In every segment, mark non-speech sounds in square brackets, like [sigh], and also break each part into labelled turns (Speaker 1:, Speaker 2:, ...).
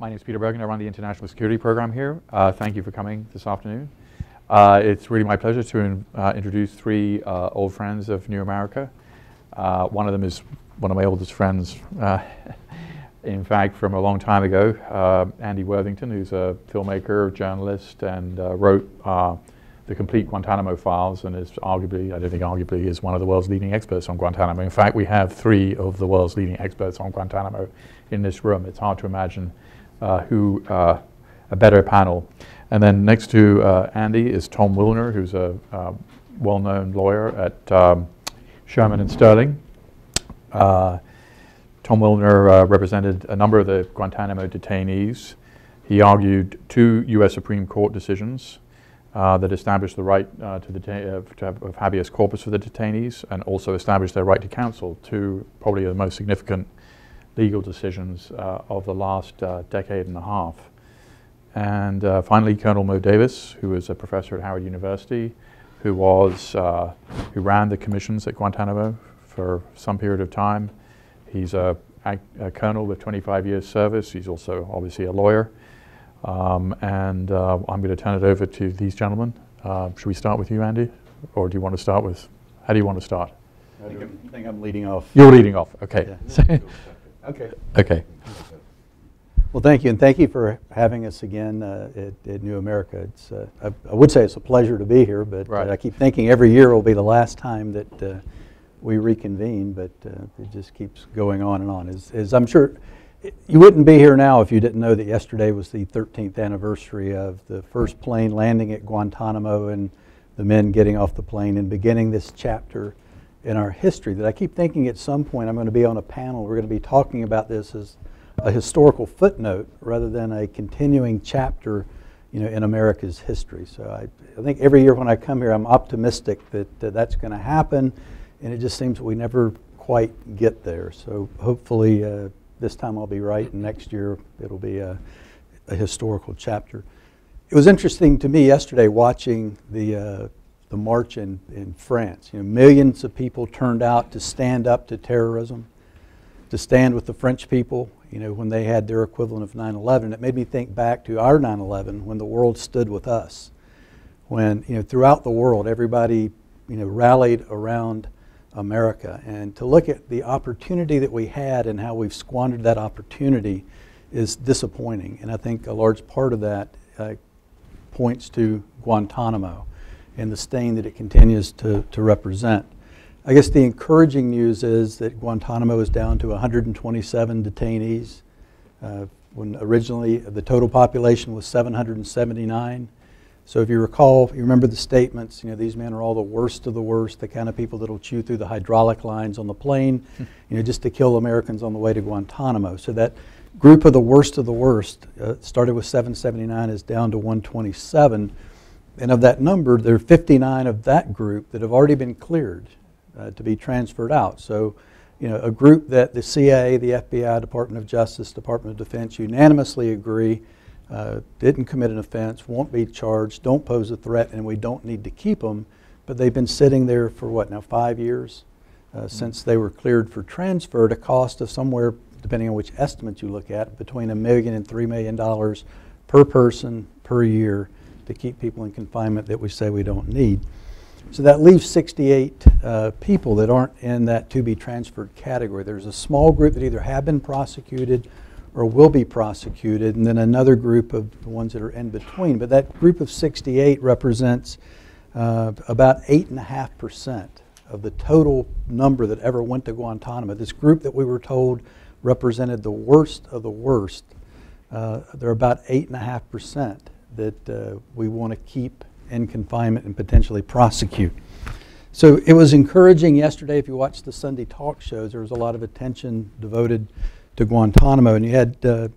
Speaker 1: my name is Peter Bergen. I run the International Security Program here. Uh, thank you for coming this afternoon. Uh, it's really my pleasure to in, uh, introduce three uh, old friends of New America. Uh, one of them is one of my oldest friends, uh, [laughs] in fact, from a long time ago, Andy Worthington, who's a filmmaker, journalist, and wrote the complete Guantanamo files and is arguably, I don't think arguably, is one of the world's leading experts on Guantanamo. In fact, we have three of the world's leading experts on Guantanamo in this room. It's hard to imagine who uh, a better panel. And then next to uh, Andy is Tom Wilner, who's a well-known lawyer at um, Shearman and Sterling. Tom Wilner represented a number of the Guantanamo detainees. He argued two U.S. Supreme Court decisions uh, that established the right uh, to, detain, uh, to have, of habeas corpus for the detainees and also established their right to counsel, two probably the most significant legal decisions uh, of the last uh, decade and a half. And uh, finally, Colonel Mo Davis, who is a professor at Howard University, who was uh, who ran the commissions at Guantanamo for some period of time. He's a, a, a colonel with 25 years service. He's also obviously a lawyer. Um, and uh, I'm going to turn it over to these gentlemen. Uh, should we start with you, Andy? Or do you want to start with, how do you want to start?
Speaker 2: I think I'm, I think I'm leading off.
Speaker 1: You're leading off, okay.
Speaker 2: Yeah. [laughs] Okay.
Speaker 1: okay.
Speaker 2: Well, thank you, and thank you for having us again uh, at, at, New America. It's, uh, I, I, would say it's a pleasure to be here, but
Speaker 1: right.
Speaker 2: I keep thinking every year will be the last time that uh, we reconvene, but uh, it just keeps going on and on. As, as I'm sure you wouldn't be here now if you didn't know that yesterday was the 13th anniversary of the first plane landing at Guantanamo and the men getting off the plane and beginning this chapter in our history that I keep thinking at some point I'm going to be on a panel. We're going to be talking about this as a historical footnote rather than a continuing chapter, you know, in America's history. So I, I think every year when I come here, I'm optimistic that, that that's going to happen, and it just seems we never quite get there. So hopefully uh, this time I'll be right, and next year it'll be a, a historical chapter. It was interesting to me yesterday watching the uh, the march in, in France. You know, millions of people turned out to stand up to terrorism, to stand with the French people, you know, when they had their equivalent of 9-11. It made me think back to our 9-11 when the world stood with us. When, you know, throughout the world, everybody, you know, rallied around America. And to look at the opportunity that we had and how we've squandered that opportunity is disappointing. And I think a large part of that uh, points to Guantanamo and the stain that it continues to, to represent. I guess the encouraging news is that Guantanamo is down to 127 detainees. Uh, when originally the total population was 779. So if you recall, you remember the statements, you know, these men are all the worst of the worst, the kind of people that'll chew through the hydraulic lines on the plane, you know, just to kill Americans on the way to Guantanamo. So that group of the worst of the worst uh, started with 779 is down to 127. And of that number, there are 59 of that group that have already been cleared uh, to be transferred out. So, you know, a group that the CIA, the FBI, Department of Justice, Department of Defense unanimously agree uh, didn't commit an offense, won't be charged, don't pose a threat, and we don't need to keep them. But they've been sitting there for what now, five years uh, mm-hmm. since they were cleared for transfer at a cost of somewhere, depending on which estimate you look at, between a million and three million dollars per person per year to keep people in confinement that we say we don't need. So that leaves 68 uh, people that aren't in that to be transferred category. There's a small group that either have been prosecuted or will be prosecuted, and then another group of the ones that are in between. But that group of 68 represents uh, about 8.5% of the total number that ever went to Guantanamo. This group that we were told represented the worst of the worst, uh, they're about 8.5% that uh, we want to keep in confinement and potentially prosecute. So it was encouraging yesterday. If you watched the Sunday talk shows, there was a lot of attention devoted to Guantanamo, and you had, uh,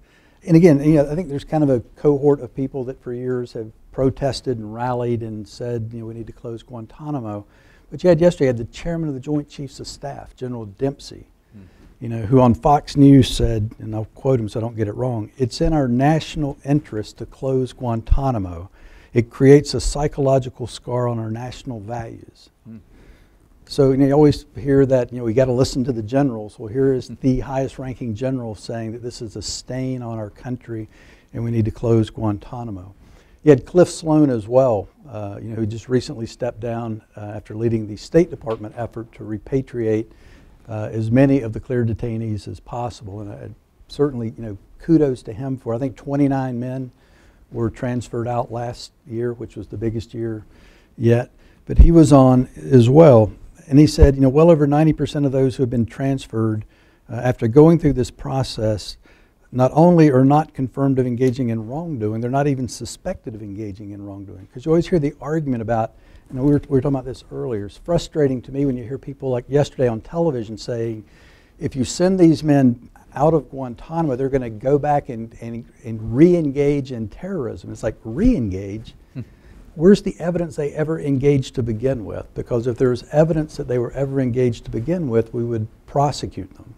Speaker 2: and again, you know, I think there's kind of a cohort of people that for years have protested and rallied and said, you know, we need to close Guantanamo. But you had yesterday, you had the chairman of the Joint Chiefs of Staff, General Dempsey, you know, who on Fox News said, and I'll quote him so I don't get it wrong, it's in our national interest to close Guantanamo. It creates a psychological scar on our national values. Hmm. So you, know, you always hear that you know we got to listen to the generals. Well, here is the highest-ranking general saying that this is a stain on our country, and we need to close Guantanamo. You had Cliff Sloan as well, uh, you know, who just recently stepped down uh, after leading the State Department effort to repatriate uh, as many of the clear detainees as possible. And I, certainly, you know, kudos to him for I think 29 men were transferred out last year, which was the biggest year yet. But he was on as well. And he said, you know, well over 90% of those who have been transferred uh, after going through this process not only are not confirmed of engaging in wrongdoing, they're not even suspected of engaging in wrongdoing. Because you always hear the argument about, you know, we were, we were talking about this earlier. It's frustrating to me when you hear people like yesterday on television saying, if you send these men out of Guantanamo, they're going to go back and, and, and re engage in terrorism. It's like, re engage? Where's the evidence they ever engaged to begin with? Because if there's evidence that they were ever engaged to begin with, we would prosecute them.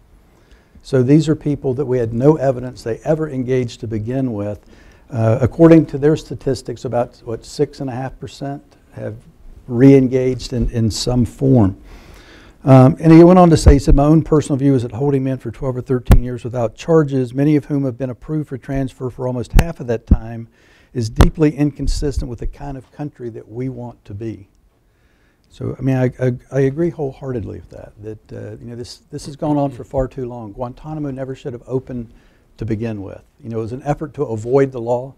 Speaker 2: So these are people that we had no evidence they ever engaged to begin with. Uh, according to their statistics, about what, 6.5% have re engaged in, in some form. Um, and he went on to say, he said, My own personal view is that holding men for 12 or 13 years without charges, many of whom have been approved for transfer for almost half of that time, is deeply inconsistent with the kind of country that we want to be. So, I mean, I, I, I agree wholeheartedly with that, that, uh, you know, this, this has gone on for far too long. Guantanamo never should have opened to begin with. You know, it was an effort to avoid the law.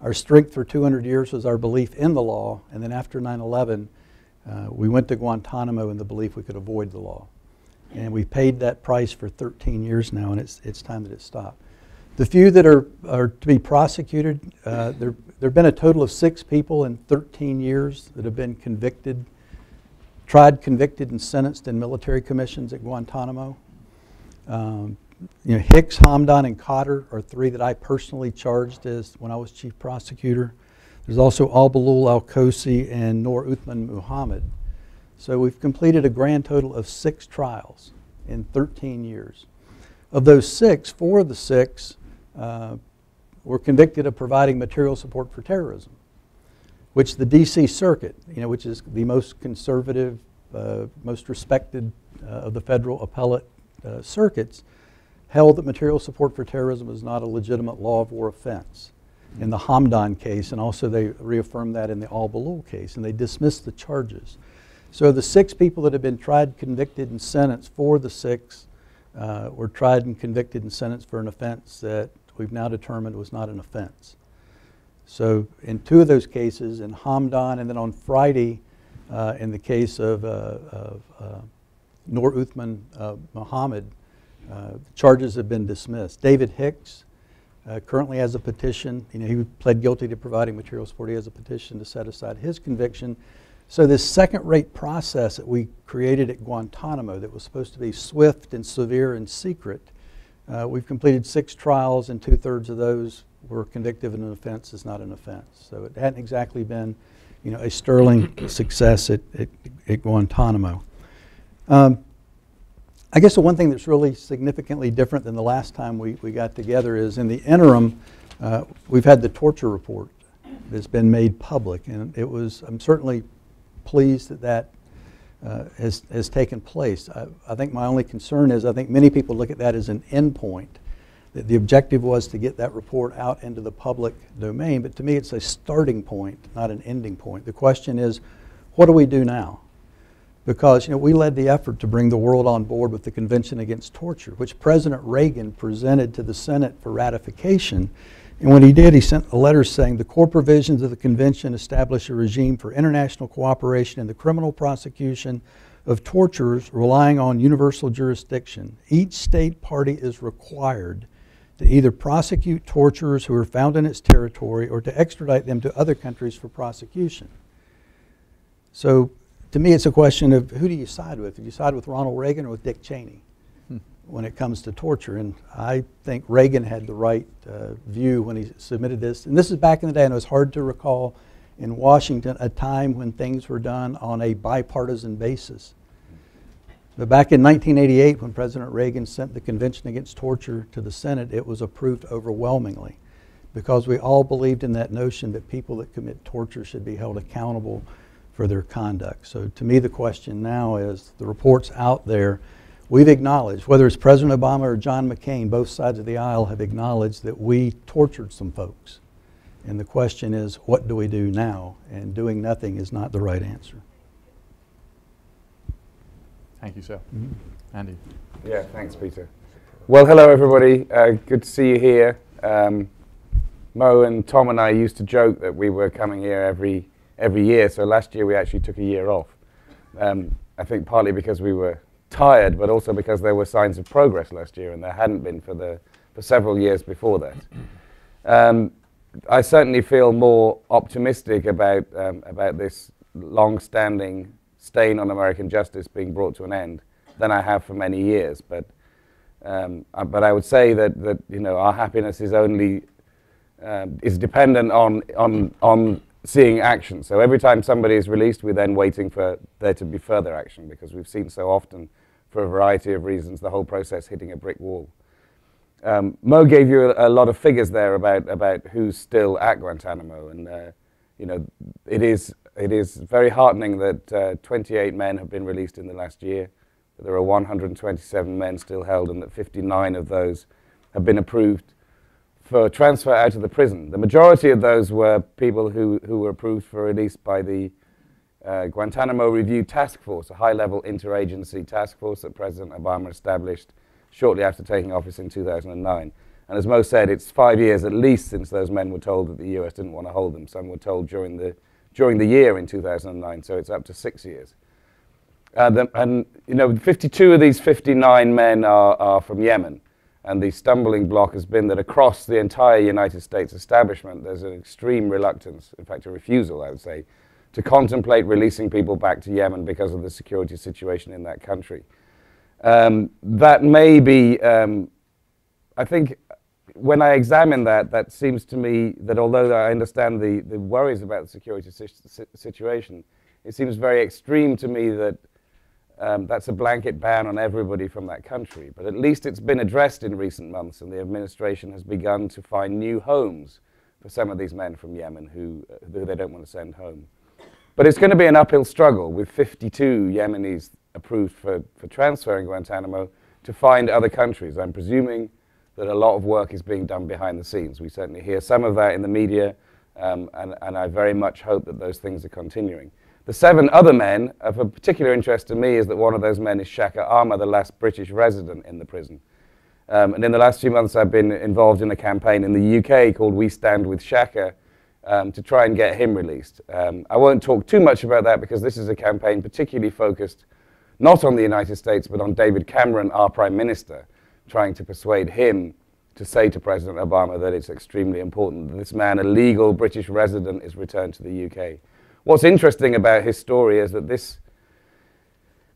Speaker 2: Our strength for 200 years was our belief in the law, and then after 9 11, uh, we went to Guantanamo in the belief we could avoid the law. And we paid that price for 13 years now, and it's, it's time that it stopped. The few that are, are to be prosecuted, uh, there, have been a total of six people in 13 years that have been convicted, tried, convicted, and sentenced in military commissions at Guantanamo. Um, you know, Hicks, Hamdan, and Khadr are three that I personally charged as when I was chief prosecutor. There's also Al Bahlul Al Qosi and Nur Uthman Muhammad. So we've completed a grand total of six trials in 13 years. Of those six, four of the six uh, were convicted of providing material support for terrorism, which the D.C. Circuit, you know, which is the most conservative, uh, most respected uh, of the federal appellate uh, circuits, held that material support for terrorism is not a legitimate law of war offense in the Hamdan case, and also they reaffirmed that in the Al Bahlul case, and they dismissed the charges. So the six people that have been tried, convicted, and sentenced, for the six uh, were tried and convicted and sentenced for an offense that we've now determined was not an offense. So in two of those cases, in Hamdan, and then on Friday, uh, in the case of, uh, of uh, Nur Uthman uh, Muhammad, uh, charges have been dismissed. David Hicks, uh, currently has a petition. You know, he pled guilty to providing material support. He has a petition to set aside his conviction. So this second-rate process that we created at Guantanamo that was supposed to be swift and severe and secret, uh, we've completed six trials and two-thirds of those were convicted of an offense is not an offense. So it hadn't exactly been, you know, a sterling [coughs] success at, at, at Guantanamo. Um, I guess the one thing that's really significantly different than the last time we, we got together is in the interim, uh, we've had the torture report that's been made public. And it was, I'm certainly pleased that that uh, has, has taken place. I, I, think my only concern is I think many people look at that as an endpoint. That the objective was to get that report out into the public domain, but to me it's a starting point, not an ending point. The question is, what do we do now? Because you know, we led the effort to bring the world on board with the Convention Against Torture, which President Reagan presented to the Senate for ratification. And when he did, he sent a letter saying the core provisions of the convention establish a regime for international cooperation in the criminal prosecution of torturers relying on universal jurisdiction. Each state party is required to either prosecute torturers who are found in its territory or to extradite them to other countries for prosecution. So to me, it's a question of who do you side with? Do you side with Ronald Reagan or with Dick Cheney hmm. when it comes to torture? And I think Reagan had the right uh, view when he submitted this. And this is back in the day, and it was hard to recall in Washington a time when things were done on a bipartisan basis. But back in 1988, when President Reagan sent the Convention Against Torture to the Senate, it was approved overwhelmingly because we all believed in that notion that people that commit torture should be held accountable for their conduct. So to me, the question now is the reports out there, we've acknowledged, whether it's President Obama or John McCain, both sides of the aisle have acknowledged that we tortured some folks. And the question is, what do we do now? And doing nothing is not the right answer.
Speaker 1: Thank you, sir. Andy.
Speaker 3: Yeah, thanks, Peter. Well, hello, everybody. Uh, good to see you here. Um, Mo and Tom and I used to joke that we were coming here every every year. So last year we actually took a year off. Um, I think partly because we were tired, but also because there were signs of progress last year, and there hadn't been for the for several years before that. Um, I certainly feel more optimistic about um, about this long-standing stain on American justice being brought to an end than I have for many years. But um, uh, but I would say that that you know our happiness is only um, is dependent on on on seeing action. So every time somebody is released, we're then waiting for there to be further action because we've seen so often, for a variety of reasons, the whole process hitting a brick wall. Um, Mo gave you a, a, lot of figures there about about who's still at Guantanamo, and uh, you know it is it is very heartening that uh, 28 men have been released in the last year. That there are 127 men still held, and that 59 of those have been approved for transfer out of the prison. The majority of those were people who, who were approved for release by the uh, Guantanamo Review Task Force, a high-level interagency task force that President Obama established shortly after taking office in 2009. And as Mo said, it's five years at least since those men were told that the U.S. didn't want to hold them. Some were told during the, during the year in 2009, so it's up to six years. Uh, the, and, you know, 52 of these 59 men are, are from Yemen. And the stumbling block has been that across the entire United States establishment, there's an extreme reluctance, in fact, a refusal, I would say, to contemplate releasing people back to Yemen because of the security situation in that country. Um, that may be, um, I think, when I examine that, that seems to me that although I understand the, the worries about the security si situation, it seems very extreme to me that um, that's a blanket ban on everybody from that country. But at least it's been addressed in recent months, and the administration has begun to find new homes for some of these men from Yemen who, uh, who they don't want to send home. But it's going to be an uphill struggle with 52 Yemenis approved for, for transferring Guantanamo to find other countries. I'm presuming that a lot of work is being done behind the scenes. We certainly hear some of that in the media, um, and, and I very much hope that those things are continuing. The seven other men, of a particular interest to me is that one of those men is Shaker Aamer, the last British resident in the prison. Um, and in the last few months, I've been involved in a campaign in the UK called We Stand With Shaker um, to try and get him released. Um, I won't talk too much about that because this is a campaign particularly focused not on the United States, but on David Cameron, our Prime Minister, trying to persuade him to say to President Obama that it's extremely important that this man, a legal British resident, is returned to the UK. What's interesting about his story is that this,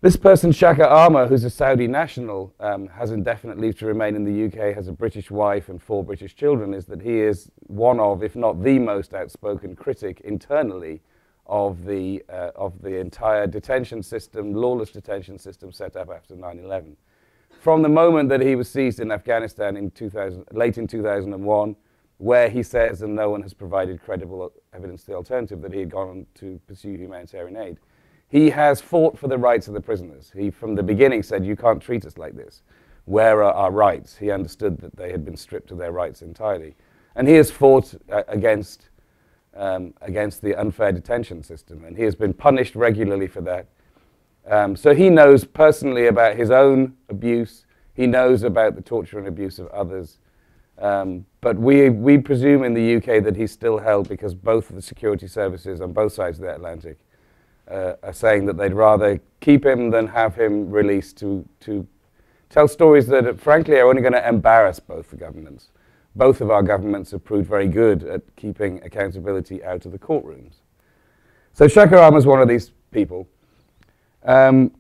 Speaker 3: this person, Shaker Aamer, who's a Saudi national, um, has indefinite leave to remain in the UK, has a British wife and four British children, is that he is one of, if not the most outspoken critic internally of the, uh, of the entire detention system, lawless detention system set up after 9-11. From the moment that he was seized in Afghanistan in 2000, late in 2001, where he says, and no one has provided credible evidence to the alternative, that he had gone on to pursue humanitarian aid. He has fought for the rights of the prisoners. He, from the beginning, said, You can't treat us like this. Where are our rights? He understood that they had been stripped of their rights entirely. And he has fought uh, against, um, against the unfair detention system, and he has been punished regularly for that. Um, so he knows personally about his own abuse, he knows about the torture and abuse of others. Um, but we, we presume in the UK that he's still held because both of the security services on both sides of the Atlantic uh, are saying that they'd rather keep him than have him released to, to tell stories that, frankly, are only going to embarrass both the governments. Both of our governments have proved very good at keeping accountability out of the courtrooms. So Shaker Aamer is one of these people. Um,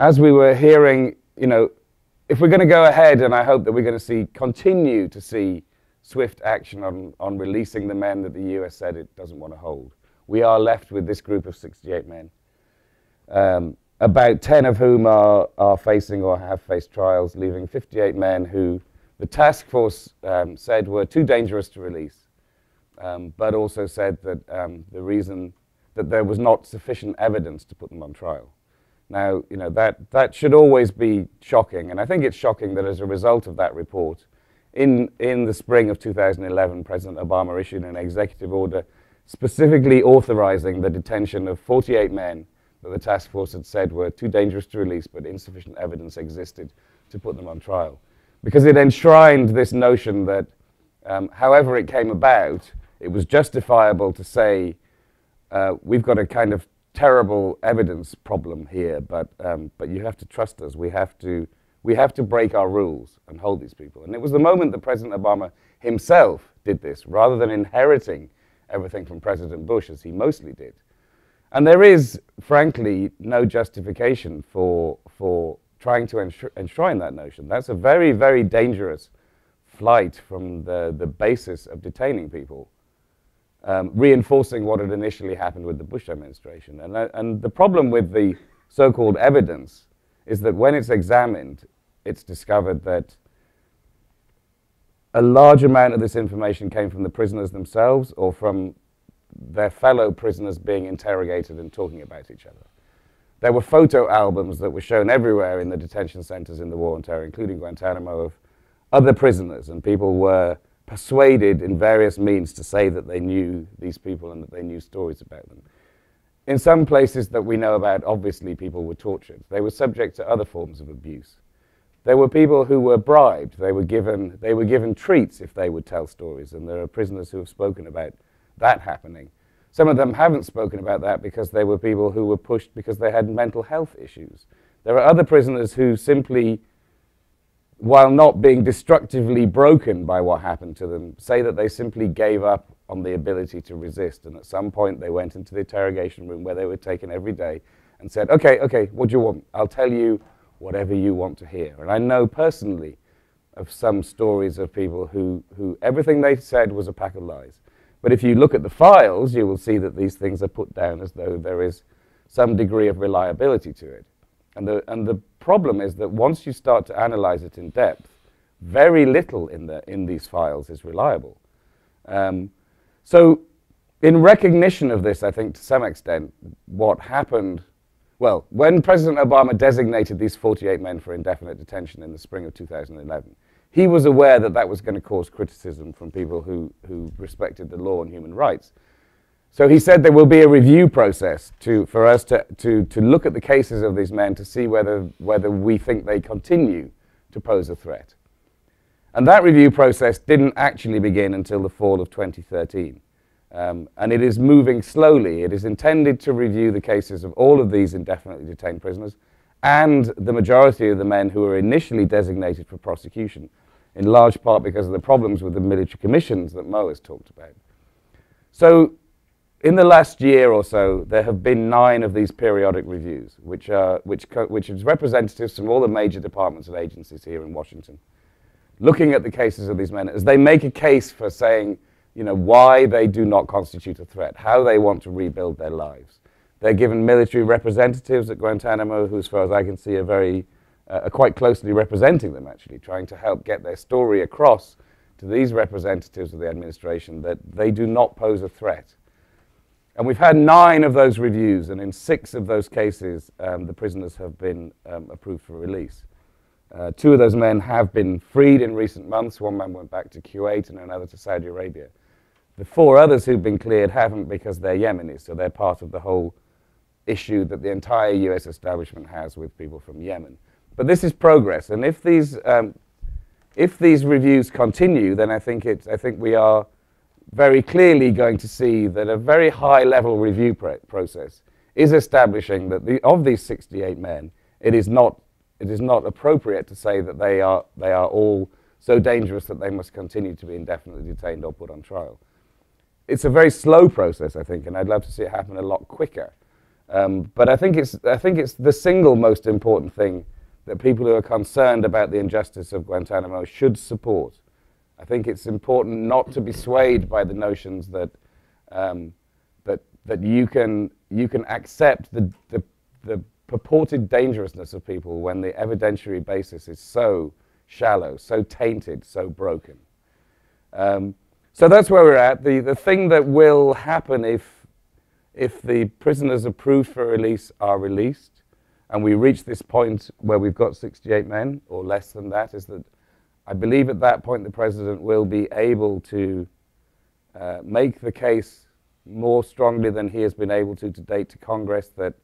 Speaker 3: as we were hearing, you know, if we're going to go ahead, and I hope that we're going to see, continue to see swift action on, on releasing the men that the US said it doesn't want to hold, we are left with this group of 68 men, um, about 10 of whom are, are facing or have faced trials, leaving 58 men who the task force um, said were too dangerous to release, um, but also said that um, the reason that there was not sufficient evidence to put them on trial. Now, you know, that, that should always be shocking, and I think it's shocking that as a result of that report, in, in the spring of 2011, President Obama issued an executive order specifically authorizing the detention of 48 men that the task force had said were too dangerous to release, but insufficient evidence existed to put them on trial. Because it enshrined this notion that, um, however it came about, it was justifiable to say, uh, we've got a kind of terrible evidence problem here, but, um, but you have to trust us. We have to, we have to break our rules and hold these people. And it was the moment that President Obama himself did this, rather than inheriting everything from President Bush, as he mostly did. And there is, frankly, no justification for, for trying to enshrine that notion. That's a very, very dangerous flight from the, the basis of detaining people um, reinforcing what had initially happened with the Bush administration. And, uh, and the problem with the so-called evidence is that when it's examined, it's discovered that a large amount of this information came from the prisoners themselves or from their fellow prisoners being interrogated and talking about each other. There were photo albums that were shown everywhere in the detention centers in the war on terror, including Guantanamo, of other prisoners, and people were persuaded in various means to say that they knew these people and that they knew stories about them. In some places that we know about, obviously people were tortured. They were subject to other forms of abuse. There were people who were bribed. They were given, they were given treats if they would tell stories, and there are prisoners who have spoken about that happening. Some of them haven't spoken about that because they were people who were pushed because they had mental health issues. There are other prisoners who simply while not being destructively broken by what happened to them, say that they simply gave up on the ability to resist. And at some point, they went into the interrogation room where they were taken every day and said, Okay, okay, what do you want? I'll tell you whatever you want to hear. And I know personally of some stories of people who, who everything they said was a pack of lies. But if you look at the files, you will see that these things are put down as though there is some degree of reliability to it. And the, and the problem is that once you start to analyze it in depth, very little in, the, in these files is reliable. Um, so in recognition of this, I think to some extent, what happened, well, when President Obama designated these 48 men for indefinite detention in the spring of 2011, he was aware that that was going to cause criticism from people who, who respected the law and human rights. So he said there will be a review process to, for us to, to, to look at the cases of these men to see whether, whether we think they continue to pose a threat. And that review process didn't actually begin until the fall of 2013. Um, and it is moving slowly. It is intended to review the cases of all of these indefinitely detained prisoners and the majority of the men who were initially designated for prosecution, in large part because of the problems with the military commissions that Mo has talked about. So in the last year or so, there have been nine of these periodic reviews, which, are, which, which is representatives from all the major departments and agencies here in Washington, looking at the cases of these men as they make a case for saying, you know, why they do not constitute a threat, how they want to rebuild their lives. They're given military representatives at Guantanamo, who, as far as I can see, are very, uh, are quite closely representing them, actually, trying to help get their story across to these representatives of the administration that they do not pose a threat and we've had nine of those reviews, and in six of those cases, um, the prisoners have been um, approved for release. Uh, two of those men have been freed in recent months. One man went back to Kuwait and another to Saudi Arabia. The four others who've been cleared haven't because they're Yemenis, so they're part of the whole issue that the entire US establishment has with people from Yemen. But this is progress, and if these, um, if these reviews continue, then I think, it's, I think we are very clearly going to see that a very high level review process is establishing that the, of these 68 men, it is, not, it is not appropriate to say that they are, they are all so dangerous that they must continue to be indefinitely detained or put on trial. It's a very slow process, I think, and I'd love to see it happen a lot quicker. Um, but I think, it's, I think it's the single most important thing that people who are concerned about the injustice of Guantanamo should support. I think it's important not to be swayed by the notions that, um, that, that you, can, you can accept the, the, the purported dangerousness of people when the evidentiary basis is so shallow, so tainted, so broken. Um, so that's where we're at. The, the thing that will happen if, if the prisoners approved for release are released, and we reach this point where we've got 68 men or less than that, is that I believe at that point the president will be able to uh, make the case more strongly than he has been able to to date to Congress that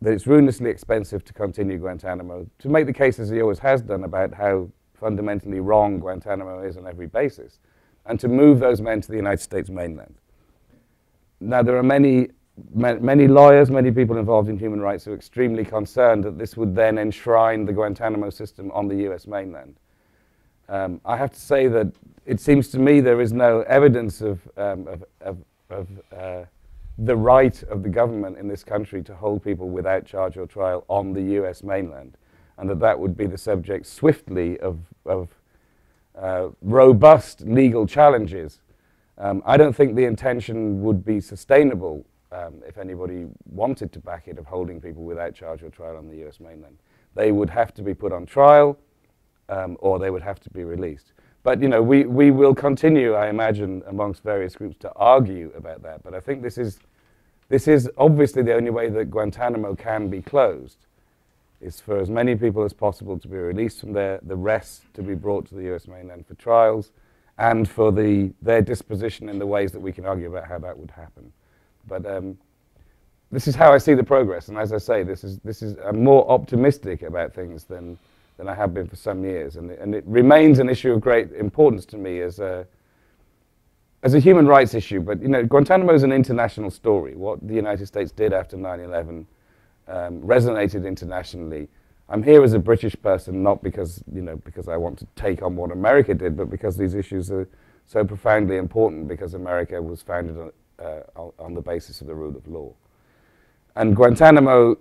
Speaker 3: that it's ruinously expensive to continue Guantanamo, to make the case as he always has done about how fundamentally wrong Guantanamo is on every basis, and to move those men to the United States mainland. Now, there are many, many lawyers, many people involved in human rights are extremely concerned that this would then enshrine the Guantanamo system on the US mainland. Um, I have to say that it seems to me there is no evidence of, um, of, of, of uh, the right of the government in this country to hold people without charge or trial on the US mainland, and that that would be the subject swiftly of, of uh, robust legal challenges. Um, I don't think the intention would be sustainable um, if anybody wanted to back it of holding people without charge or trial on the US mainland. They would have to be put on trial um, or they would have to be released. But you know, we, we will continue, I imagine, amongst various groups to argue about that. But I think this is, this is obviously the only way that Guantanamo can be closed, is for as many people as possible to be released from there, the rest to be brought to the US mainland for trials, and for the, their disposition in the ways that we can argue about how that would happen. But um, this is how I see the progress, and as I say, this is, this is, I'm more optimistic about things than, than I have been for some years. And, and it remains an issue of great importance to me as a, as a human rights issue. But you know, Guantanamo is an international story. What the United States did after 9/11 um, resonated internationally. I'm here as a British person, not because you know because I want to take on what America did, but because these issues are so profoundly important. Because America was founded on, uh, on the basis of the rule of law, and Guantanamo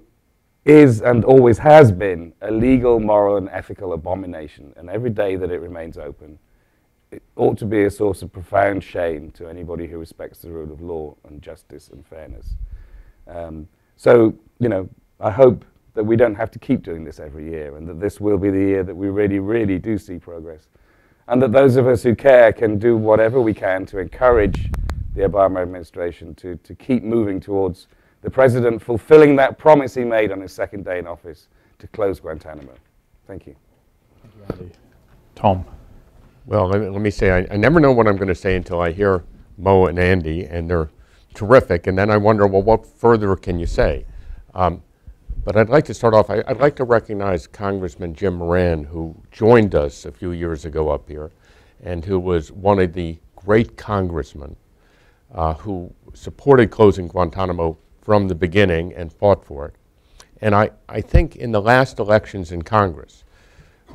Speaker 3: is and always has been a legal, moral, and ethical abomination. And every day that it remains open, it ought to be a source of profound shame to anybody who respects the rule of law and justice and fairness. Um, so, you know, I hope that we don't have to keep doing this every year and that this will be the year that we really, really do see progress. And that those of us who care can do whatever we can to encourage the Obama administration to, to keep moving towards the president fulfilling that promise he made on his second day in office to close Guantanamo. Thank you.
Speaker 1: Thank you, Andy. Tom.
Speaker 4: Well, let me, let me say, I, I never know what I'm going to say until I hear Mo and Andy, and they're terrific. And then I wonder, well, what further can you say? Um, but I'd like to start off, I, would like to recognize Congressman Jim Moran, who joined us a few years ago up here, and who was one of the great congressmen uh, who supported closing Guantanamo from the beginning and fought for it. And I, I think in the last elections in Congress,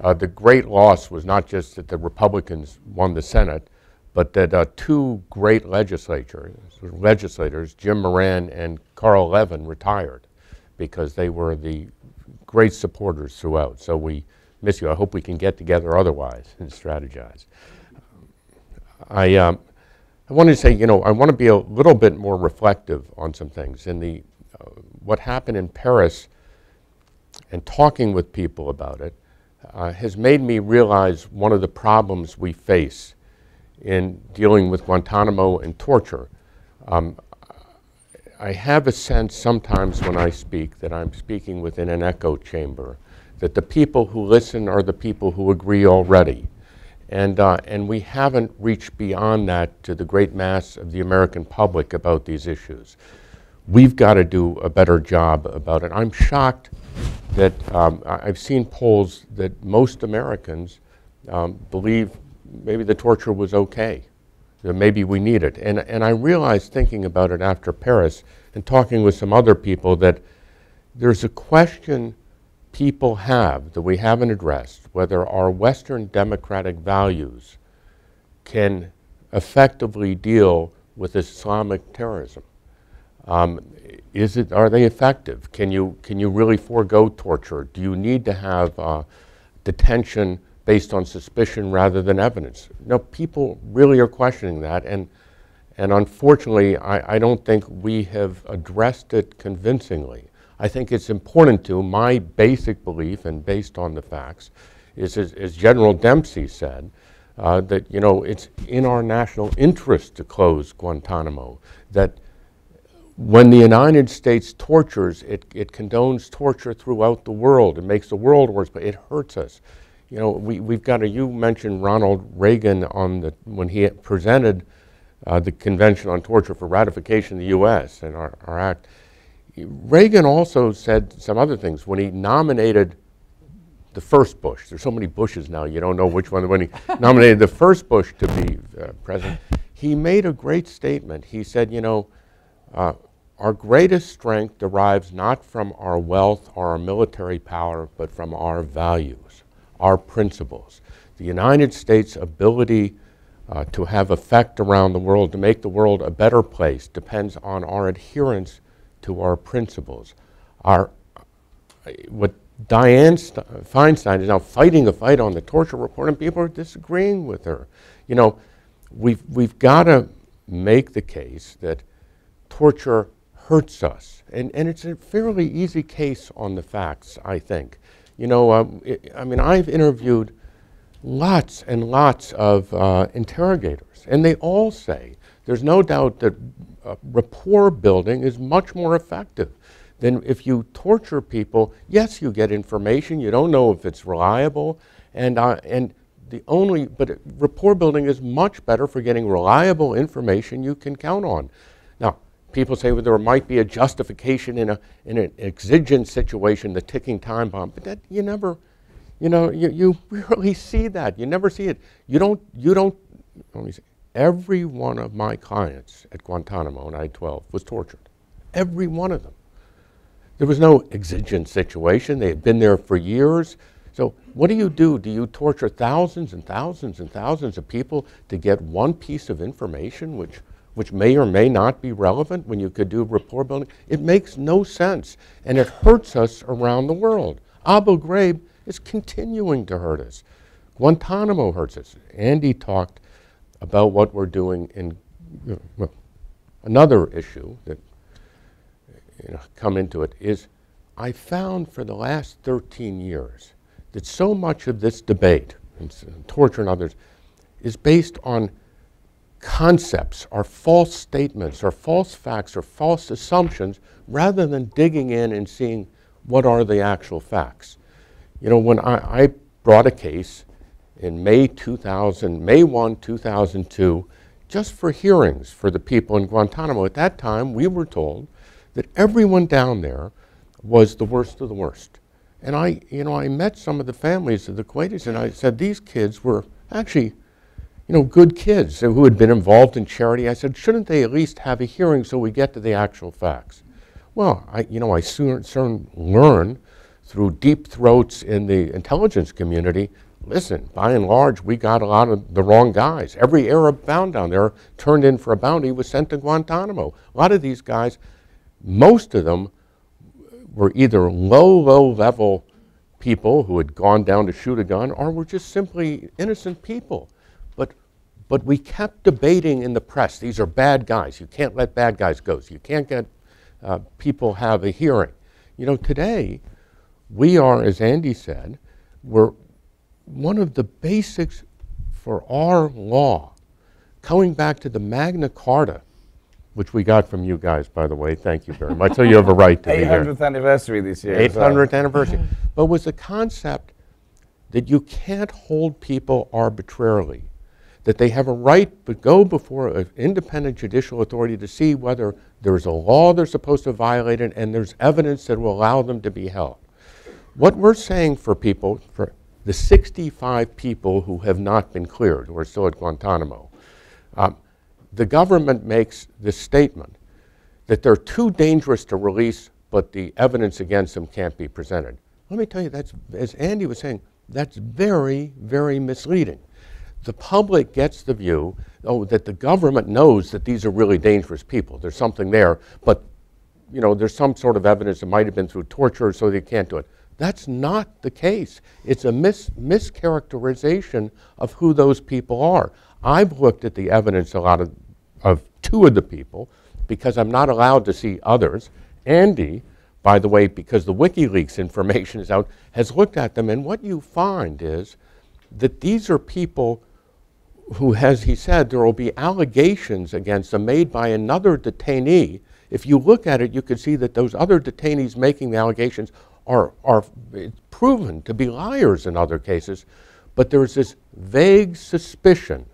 Speaker 4: uh, the great loss was not just that the Republicans won the Senate, but that uh, two great legislators, legislators, Jim Moran and Carl Levin, retired because they were the great supporters throughout. So we miss you. I hope we can get together otherwise and strategize. I, um, I wanted to say, you know, I want to be a little bit more reflective on some things. In the, uh, what happened in Paris and talking with people about it uh, has made me realize one of the problems we face in dealing with Guantanamo and torture. Um, I have a sense sometimes when I speak that I'm speaking within an echo chamber, that the people who listen are the people who agree already. And, uh, and we haven't reached beyond that to the great mass of the American public about these issues. We've got to do a better job about it. I'm shocked that um, I've seen polls that most Americans um, believe maybe the torture was okay, that maybe we need it. And, and I realized thinking about it after Paris and talking with some other people that there's a question people have that we haven't addressed, whether our Western democratic values can effectively deal with Islamic terrorism. Um, is it, are they effective? Can you, can you really forego torture? Do you need to have uh, detention based on suspicion rather than evidence? No, people really are questioning that, and, and unfortunately, I, I don't think we have addressed it convincingly. I think it's important to, my basic belief and based on the facts, is as, as General Dempsey said, uh, that you know it's in our national interest to close Guantanamo. That when the United States tortures, it, it condones torture throughout the world. It makes the world worse, but it hurts us. You know, we, we've got a, you mentioned Ronald Reagan on the, when he presented uh, the Convention on Torture for ratification in the U.S. and our, our act. Reagan also said some other things when he nominated the first Bush. There's so many Bushes now, you don't know which one. When he [laughs] nominated the first Bush to be uh, president, he made a great statement. He said, you know, uh, our greatest strength derives not from our wealth or our military power, but from our values, our principles. The United States' ability uh, to have effect around the world, to make the world a better place, depends on our adherence to our principles. Our, what Dianne St- Feinstein is now fighting a fight on the torture report, and people are disagreeing with her. You know, we've, we've got to make the case that torture hurts us. And, and it's a fairly easy case on the facts, I think. You know, um, it, I mean, I've interviewed lots and lots of uh, interrogators, and they all say there's no doubt that uh, rapport building is much more effective than if you torture people. Yes, you get information, you don't know if it's reliable, and, uh, and the only, but rapport building is much better for getting reliable information you can count on. Now, people say well, there might be a justification in, a, in an exigent situation, the ticking time bomb, but that you never, you know, you, you [laughs] rarely see that. You never see it. You don't, you don't, let me see, every one of my clients at Guantanamo in I-12 was tortured. Every one of them. There was no exigent situation. They had been there for years. So what do you do? Do you torture thousands and thousands and thousands of people to get one piece of information which which may or may not be relevant when you could do rapport building. It makes no sense, and it hurts us around the world. Abu Ghraib is continuing to hurt us. Guantanamo hurts us. Andy talked about what we're doing in know, another issue that you know, come into it is I found for the last 13 years that so much of this debate, and, and torture and others, is based on concepts or false statements or false facts or false assumptions rather than digging in and seeing what are the actual facts. You know, when I, I brought a case in May 2000, May 1, 2002, just for hearings for the people in Guantanamo, at that time we were told that everyone down there was the worst of the worst. And I, you know, I met some of the families of the Kuwaitis and I said these kids were actually you know, good kids who had been involved in charity. I said, shouldn't they at least have a hearing so we get to the actual facts? Well, I, you know, I soon, soon learned through deep throats in the intelligence community, listen, by and large, we got a lot of the wrong guys. Every Arab found down there turned in for a bounty was sent to Guantanamo. A lot of these guys, most of them were either low, low level people who had gone down to shoot a gun or were just simply innocent people. But but we kept debating in the press these are bad guys. You can't let bad guys go. So you can't get uh, people have a hearing. You know, today, we are, as Andy said, we're one of the basics for our law, coming back to the Magna Carta, which we got from you guys, by the way. Thank you very much. so you have a right to be here. [laughs]
Speaker 3: 800th anniversary this year.
Speaker 4: 800th anniversary. But was the concept that you can't hold people arbitrarily that they have a right to go before an independent judicial authority to see whether there's a law they're supposed to violate it and there's evidence that will allow them to be held. What we're saying for people, for the 65 people who have not been cleared, who are still at Guantanamo, um, the government makes this statement that they're too dangerous to release, but the evidence against them can't be presented. Let me tell you, that's, as Andy was saying, that's very, very misleading the public gets the view oh, that the government knows that these are really dangerous people. There's something there, but you know, there's some sort of evidence that might have been through torture, so they can't do it. That's not the case. It's a mis- mischaracterization of who those people are. I've looked at the evidence a lot of, of two of the people because I'm not allowed to see others. Andy, by the way, because the WikiLeaks information is out, has looked at them, and what you find is that these are people who, as he said, there will be allegations against them made by another detainee if you look at it, you can see that those other detainees making the allegations are, are proven to be liars in other cases, but there's this vague suspicion.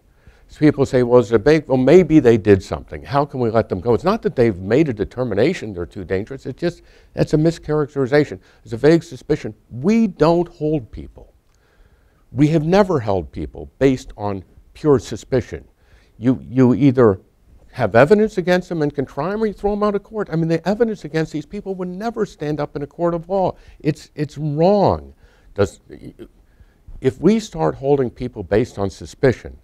Speaker 4: So people say, well, is it vague? Well, maybe they did something. How can we let them go? It's not that they've made a determination they're too dangerous. It's just, that's a mischaracterization. It's a vague suspicion. We don't hold people. We have never held people based on pure suspicion. You, you either have evidence against them and can try them or you throw them out of court. I mean, the evidence against these people would never stand up in a court of law. It's, it's wrong. Does, if we start holding people based on suspicion,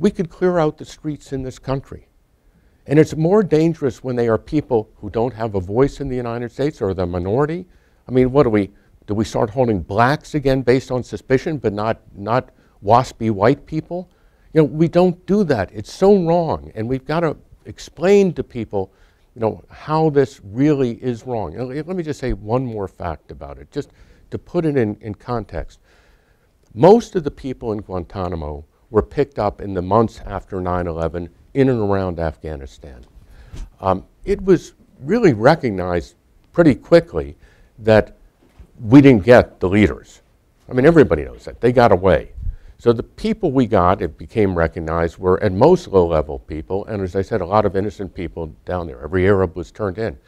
Speaker 4: we could clear out the streets in this country. And it's more dangerous when they are people who don't have a voice in the United States or the minority. I mean, what do we do? We start holding blacks again based on suspicion, but not not waspy white people. You know, we don't do that. It's so wrong, and we've got to explain to people, you know, how this really is wrong. Let me just say one more fact about it, just to put it in, in context. Most of the people in Guantanamo were picked up in the months after 9 11 in and around Afghanistan. Um, it was really recognized pretty quickly that we didn't get the leaders. I mean, everybody knows that. They got away. So the people we got, it became recognized, were at most low level people, and as I said, a lot of innocent people down there. Every Arab was turned in.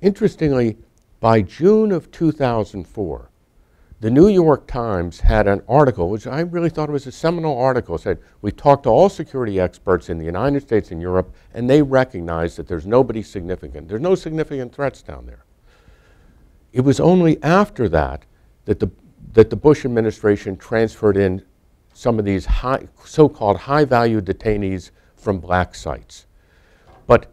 Speaker 4: Interestingly, by June of 2004, the New York Times had an article, which I really thought was a seminal article, said, we talked to all security experts in the United States and Europe, and they recognize that there's nobody significant. There's no significant threats down there. It was only after that that the, that the Bush administration transferred in some of these high, so-called high-value detainees from black sites. But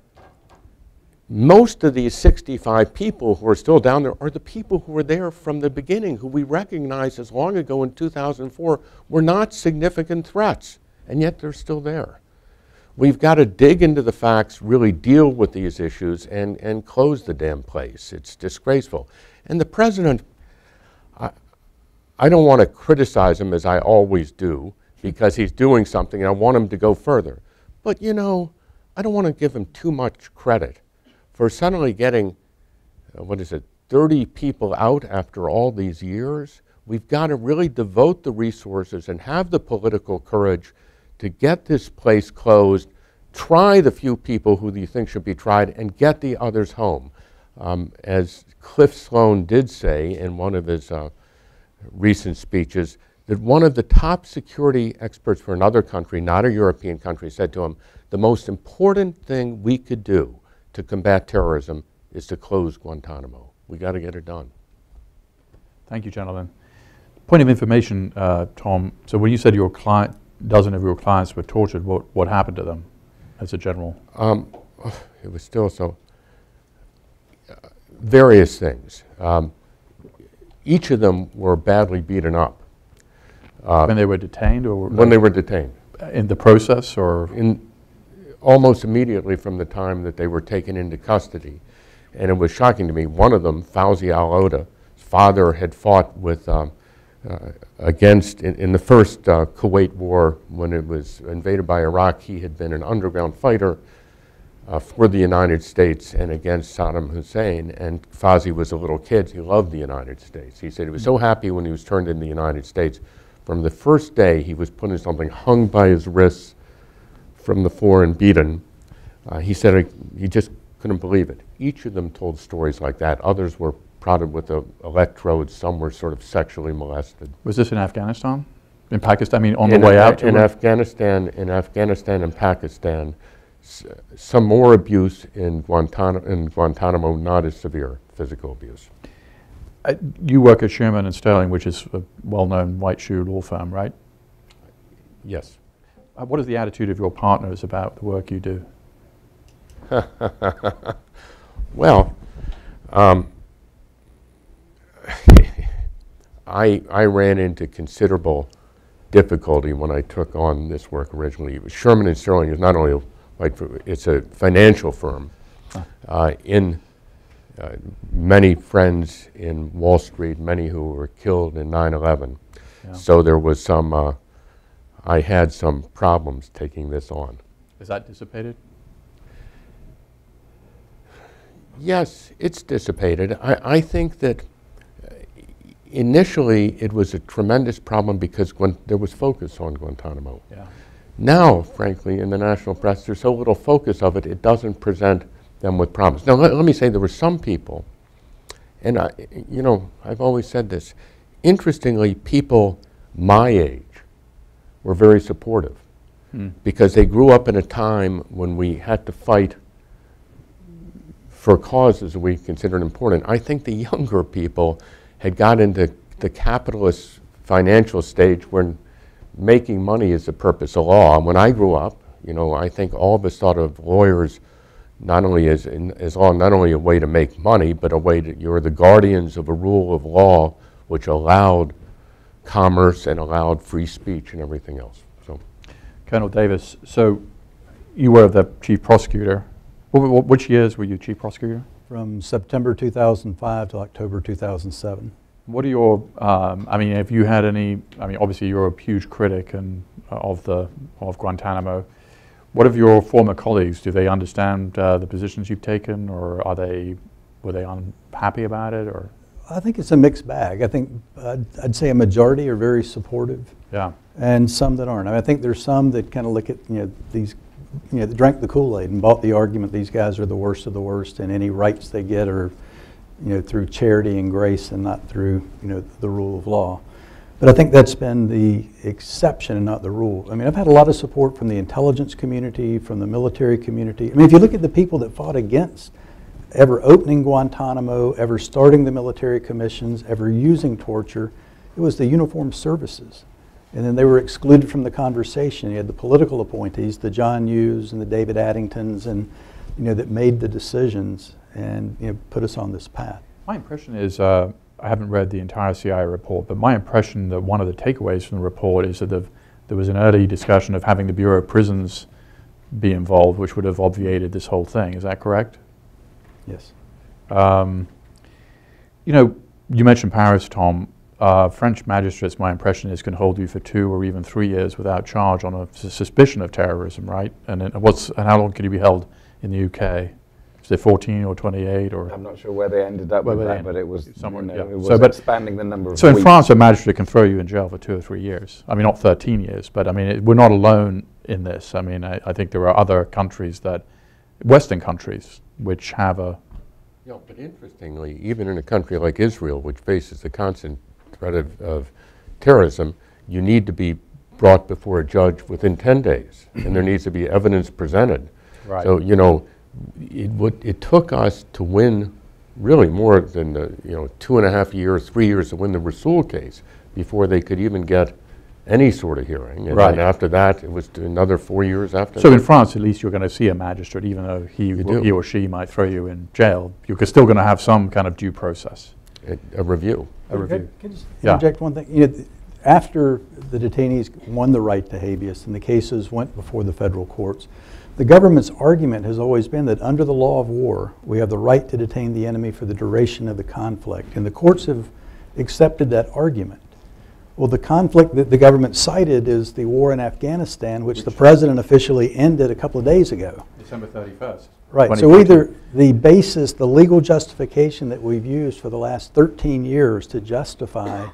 Speaker 4: most of these 65 people who are still down there are the people who were there from the beginning, who we recognized as long ago in 2004 were not significant threats, and yet they're still there. We've got to dig into the facts, really deal with these issues, and, and close the damn place. It's disgraceful. And the president, I don't want to criticize him as I always do, because he's doing something and I want him to go further. But you know, I don't want to give him too much credit for suddenly getting, uh, what is it, 30 people out after all these years, we've got to really devote the resources and have the political courage to get this place closed, try the few people who you think should be tried, and get the others home. Um, as Cliff Sloan did say in one of his uh, recent speeches, that one of the top security experts for another country, not a European country, said to him, the most important thing we could do to combat terrorism is to close Guantanamo. We got to get it done.
Speaker 1: Thank you, gentlemen. Point of information, uh, Tom. So when you said your client, dozen of your clients were tortured, what, what happened to them as a general?
Speaker 4: Um, [sighs] it was still so. Uh, various things. Um, each of them were badly beaten up
Speaker 1: when they were detained or
Speaker 4: when they were detained.
Speaker 1: in the process or?
Speaker 4: In, almost immediately from the time that they were taken into custody. And it was shocking to me. One of them, Fauzi al Oda, his father had fought with, um, uh, against, in, in, the first uh, Kuwait war when it was invaded by Iraq, he had been an underground fighter uh, for the United States and against Saddam Hussein. And Fauzi was a little kid. He loved the United States. He said he was so happy when he was turned in the United States. From the first day, he was put in something hung by his wrists from the floor and beaten. Uh, he said he just couldn't believe it. Each of them told stories like that. Others were prodded with electrodes. Some were sort of sexually molested.
Speaker 1: Was this in Afghanistan? In Pakistan? I mean, on
Speaker 4: in
Speaker 1: the way out?
Speaker 4: in Afghanistan, in Afghanistan and Pakistan, some more abuse in Guantanamo, in Guantanamo, not as severe physical abuse.
Speaker 1: Uh, you work at Shearman and Sterling, which is a well-known white shoe law firm, right?
Speaker 4: Yes.
Speaker 1: Uh, what is the attitude of your partners about the work you do? [laughs]
Speaker 4: well, um, [laughs] I, I ran into considerable difficulty when I took on this work originally. Shearman and Sterling is not only like it's a financial firm. Uh, in uh, many friends in Wall Street, many who were killed in 9/11. Yeah. So there was some uh, I had some problems taking this on.
Speaker 1: Is that dissipated?
Speaker 4: Yes, it's dissipated. I, I think that uh, initially it was a tremendous problem because Guan- there was focus on Guantanamo.
Speaker 1: Yeah.
Speaker 4: Now, frankly, in the national press, there's so little focus of it, it doesn't present them with promise. Now, let, let me say there were some people, and I, you know, I've always said this. Interestingly, people my age were very supportive hmm. because they grew up in a time when we had to fight for causes we considered important. I think the [laughs] younger people had got into the capitalist financial stage when making money is the purpose of law. And when I grew up, you know, I think all of us thought of lawyers not only as, in, as law, not only a way to make money, but a way that you're the guardians of a rule of law which allowed commerce and allowed free speech and everything else. So.
Speaker 1: Colonel Davis, so you were the chief prosecutor. Wh- wh- Which years were you chief prosecutor?
Speaker 2: From September 2005 to October 2007.
Speaker 1: What are your, um, I mean, have you had any, I mean, obviously you're a huge critic and, uh, of the, of Guantanamo. What of your former colleagues, do they understand uh, the positions you've taken or are they, were they unhappy about it or?
Speaker 2: I think it's a mixed bag. I think I'd, I'd say a majority are very supportive,
Speaker 1: Yeah,
Speaker 2: and some that aren't. I, mean, I think there's some that kind of look at you know these, you know, that drank the Kool-Aid and bought the argument these guys are the worst of the worst, and any rights they get are, you know, through charity and grace and not through you know the rule of law. But I think that's been the exception and not the rule. I mean, I've had a lot of support from the intelligence community, from the military community. I mean, if you look at the people that fought against ever opening Guantanamo, ever starting the military commissions, ever using torture, it was the uniformed services. And then they were excluded from the conversation. You had the political appointees, the John Yoos and the David Addingtons, and you know that made the decisions and you know put us on this path.
Speaker 1: my impression is, uh, I haven't read the entire CIA report, but my impression that one of the takeaways from the report is that the, there was an early discussion of having the Bureau of Prisons be involved, which would have obviated this whole thing. Is that correct?
Speaker 2: Yes.
Speaker 1: Um, you know, you mentioned Paris, Tom. Uh, French magistrates, my impression is, can hold you for two or even three years without charge on a suspicion of terrorism, right? And then what's and how long can you be held in the UK? Is it 14 or 28 or?
Speaker 3: I'm not sure where they ended up
Speaker 1: Where
Speaker 3: with that,
Speaker 1: end-
Speaker 3: but it was
Speaker 1: somewhere,
Speaker 3: you know,
Speaker 1: yeah.
Speaker 3: it was
Speaker 1: So, but-
Speaker 3: expanding the number of
Speaker 1: So in
Speaker 3: weeks.
Speaker 1: France, a magistrate can throw you in jail for two or three years. I mean, not 13 years, but I mean, it, we're not alone in this. I mean, I, I think there are other countries that, Western countries, which have a
Speaker 4: Yeah, but interestingly, even in a country like Israel, which faces the constant threat of, of terrorism, you need to be brought before a judge within 10 days, and there needs to be evidence presented.
Speaker 1: Right.
Speaker 4: So, you know, it, would, it took us to win really more than, the, you know, two and a half years, three years to win the Rasul case before they could even get any sort of hearing. And
Speaker 1: Right.
Speaker 4: then after that, it was another four years after
Speaker 1: So
Speaker 4: that.
Speaker 1: in France, at least you're going to see a magistrate, even though he, or- he or she might throw you in jail. You're still going to have some kind of due process,
Speaker 4: a, a review.
Speaker 1: a review.
Speaker 2: Can I just
Speaker 1: Yeah.
Speaker 2: interject one thing? You know, th- after the detainees won the right to habeas and the cases went before the federal courts, the government's argument has always been that under the law of war, we have the right to detain the enemy for the duration of the conflict. And the courts have accepted that argument. Well, the conflict that the government cited is the war in Afghanistan, which the president officially ended a couple of days ago.
Speaker 1: December 31st.
Speaker 2: Right, so either the basis, the legal justification that we've used for the last 13 years to justify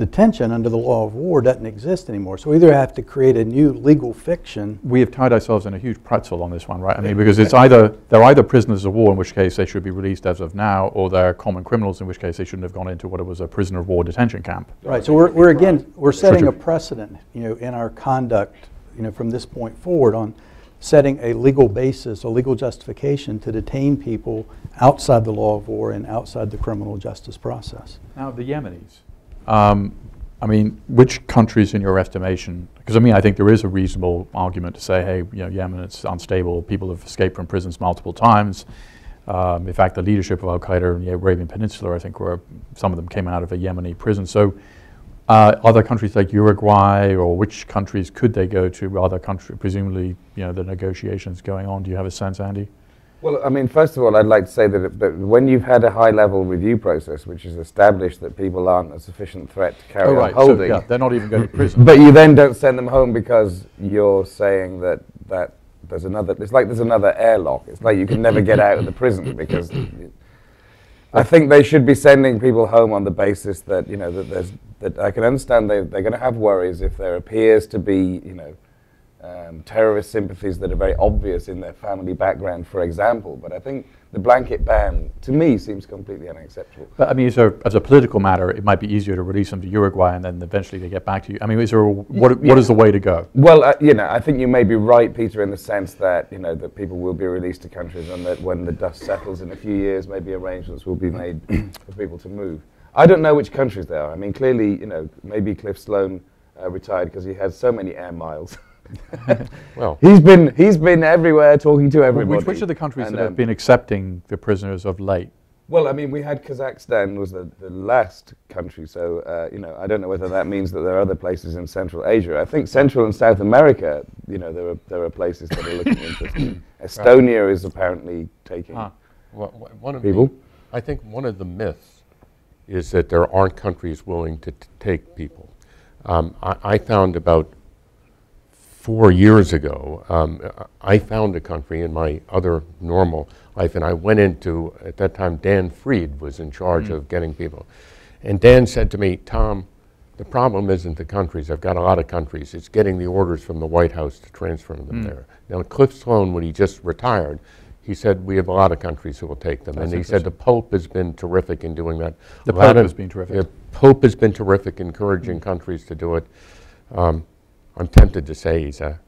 Speaker 2: detention under the law of war doesn't exist anymore. So we either have to create a new legal fiction.
Speaker 1: We have tied ourselves in a huge pretzel on this one, right? I mean, because it's either, they're either prisoners of war, in which case they should be released as of now, or they're common criminals, in which case they shouldn't have gone into what it was a prisoner of war detention camp.
Speaker 2: Right, so we're, we're again, we're setting a precedent, you know, in our conduct, you know, from this point forward on setting a legal basis, a legal justification to detain people outside the law of war and outside the criminal justice process.
Speaker 1: Now, the Yemenis. Um, I mean, which countries in your estimation, because I mean, I think there is a reasonable argument to say, hey, you know, Yemen, it's unstable, people have escaped from prisons multiple times. Um, in fact, the leadership of Al Qaeda in the Arabian Peninsula, I think, were some of them came out of a Yemeni prison. So, uh, other countries like Uruguay, or which countries could they go to? Other countries, presumably, you know, the negotiations going on. Do you have a sense, Andy?
Speaker 3: Well, I mean, first of all, I'd like to say that, it, that when you've had a high-level review process, which has established that people aren't a sufficient threat to carry oh, on
Speaker 1: So,
Speaker 3: holding,
Speaker 1: yeah, they're not even going to [laughs] prison.
Speaker 3: but you then don't send them home because you're saying that that there's another. It's like there's another airlock. It's like you can never get out of the prison because. [coughs] I think they should be sending people home on the basis that you know that there's that I can understand they they're going to have worries if there appears to be you know um, terrorist sympathies that are very obvious in their family background, for example. But I think the blanket ban, to me, seems completely unacceptable.
Speaker 1: But I mean, as a political matter, it might be easier to release them to Uruguay and then eventually they get back to you. I mean, is there, a- what, what is the way to go?
Speaker 3: Well, uh, you know, I think you may be right, Peter, in the sense that you know that people will be released to countries, and that when the dust settles in a few years, maybe arrangements will be made [clears throat] for people to move. I don't know which countries they are. I mean, clearly, you know, maybe Cliff Sloan uh, retired because he had so many air miles. [laughs] [laughs]
Speaker 4: Well,
Speaker 3: he's been he's been everywhere talking to everybody.
Speaker 1: Which, which are the countries
Speaker 3: And,
Speaker 1: that have
Speaker 3: um,
Speaker 1: been accepting the prisoners of late?
Speaker 3: Well, I mean, we had Kazakhstan was the, the last country, so uh, you know, I don't know whether that means that there are other places in Central Asia. I think Central and South America, you know, there are there are places that are looking interesting. [coughs] Estonia is apparently taking.
Speaker 1: Ah.
Speaker 4: Wha- wha- One of
Speaker 3: People?
Speaker 4: the, I think one of the myths is that there aren't countries willing to t- take people. Um, I, I found about four years ago, um, I found a country in my other normal life, and I went into, at that time, Dan Fried was in charge of getting people. And Dan said to me, Tom, the problem isn't the countries. I've got a lot of countries. It's getting the orders from the White House to transfer them there. Now, Cliff Sloan, when he just retired, he said, we have a lot of countries who will take them.
Speaker 1: That's
Speaker 4: and he said the Pope has been terrific in doing that.
Speaker 1: The Pope has been terrific.
Speaker 4: The Pope has been terrific encouraging countries to do it. Um, I'm tempted to say he's a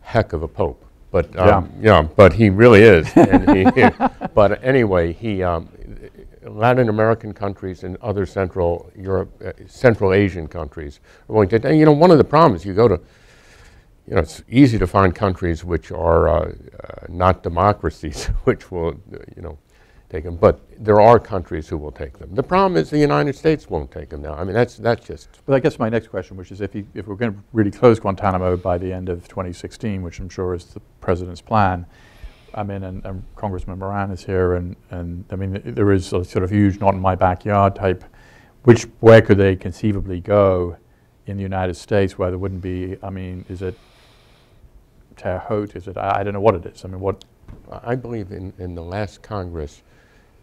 Speaker 4: heck of a pope, but um, yeah. but he really is. [laughs] and he, but anyway, he um, Latin American countries and other Central Europe, uh, Central Asian countries are going to. and, You know, one of the problems you go to. You know, it's easy to find countries which are uh, uh, not democracies, [laughs] which will, you know, take them. But there are countries who will take them. The problem is the United States won't take them now. I mean, that's that's just
Speaker 1: But I guess my next question, which is if, he, if we're going to really close Guantanamo by the end of 2016, which I'm sure is the president's plan, I mean, and, and Congressman Moran is here, and, and I mean, there is a sort of huge not in my backyard type. Which where could they conceivably go in the United States where there wouldn't be? I mean, is it Terre Haute? Is it? I, I don't know what it is. I mean, what?
Speaker 4: I believe in, in the last Congress,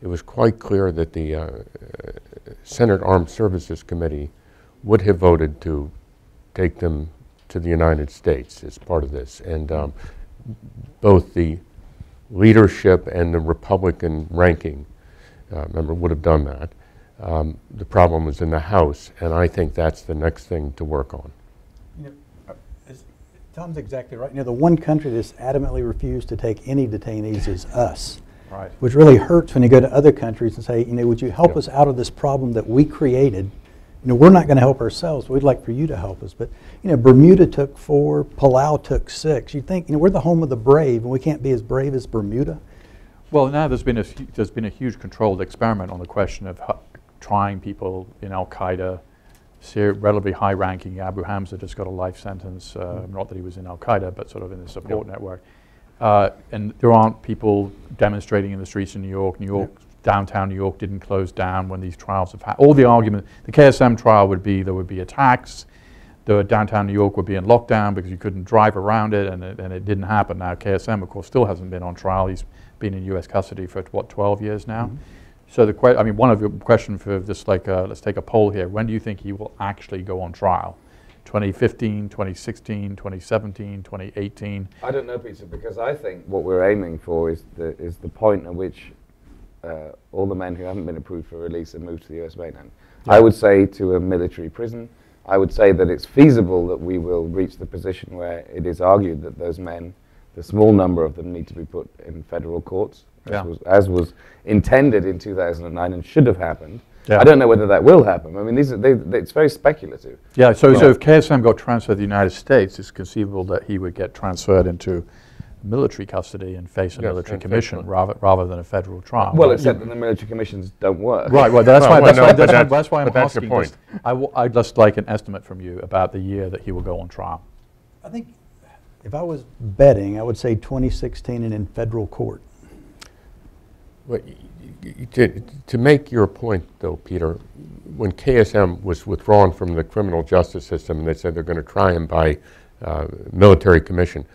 Speaker 4: it was quite clear that the uh, Senate Armed Services Committee would have voted to take them to the United States as part of this. And um, both the leadership and the Republican ranking uh, member would have done that. Um, the problem was in the House, and I think that's the next thing to work on.
Speaker 2: Uh, Tom's exactly right. You know, the one country that's adamantly refused to take any detainees is us.
Speaker 1: Right.
Speaker 2: Which really hurts when you go to other countries and say, you know, would you help
Speaker 4: Yeah.
Speaker 2: us out of this problem that we created? You know, we're not going to help ourselves. We'd like for you to help us. But, you know, Bermuda took four, Palau took six. You'd think, you know, we're the home of the brave, and we can't be as brave as Bermuda.
Speaker 1: Well, now there's been a there's been a huge controlled experiment on the question of trying people in Al Qaeda, relatively high-ranking Abu Hamza just got a life sentence. Uh, Not that he was in Al Qaeda, but sort of in the support network. Uh, and there aren't people demonstrating in the streets in New York. New York, downtown New York, didn't close down when these trials have had. All the argument, the KSM trial would be there would be attacks. The downtown New York would be in lockdown because you couldn't drive around it, and it, and it didn't happen. Now KSM, of course, still hasn't been on trial. He's been in U.S. custody for what 12 years now. So the que- I mean, one of the question for this, like uh, let's take a poll here. When do you think he will actually go on trial? 2015, 2016, 2017, 2018.
Speaker 3: I don't know, Peter, because I think what we're aiming for is the is the point at which uh, all the men who haven't been approved for release are moved to the U.S. mainland. I would say to a military prison. I would say that it's feasible that we will reach the position where it is argued that those men, the small number of them, need to be put in federal courts, as,
Speaker 1: Yeah.
Speaker 3: was, as was intended in 2009 and should have happened.
Speaker 1: Yeah.
Speaker 3: I don't know whether that will happen. I mean, these are, they, they, it's very speculative.
Speaker 1: Yeah. So, so if KSM got transferred to the United States, it's conceivable that he would get transferred into military custody and face a
Speaker 4: Yes,
Speaker 1: military commission
Speaker 4: face-
Speaker 1: rather rather than a federal trial.
Speaker 3: Well,
Speaker 1: Right?
Speaker 3: except that the military commissions don't work.
Speaker 1: Right, well, that's
Speaker 4: Well,
Speaker 1: why,
Speaker 4: well,
Speaker 1: that's
Speaker 4: no,
Speaker 1: why,
Speaker 4: but
Speaker 1: that's why,
Speaker 4: that's-
Speaker 1: that's why I'm
Speaker 4: but that's your
Speaker 1: asking
Speaker 4: point.
Speaker 1: this. I w- I'd just like an estimate from you about the year that he will go on trial.
Speaker 2: I think if I was betting, I would say 2016 and in federal court.
Speaker 4: Well, y- y- y- To, to make your point, though, Peter, when KSM was withdrawn from the criminal justice system and they said they're going to try him by uh, military commission,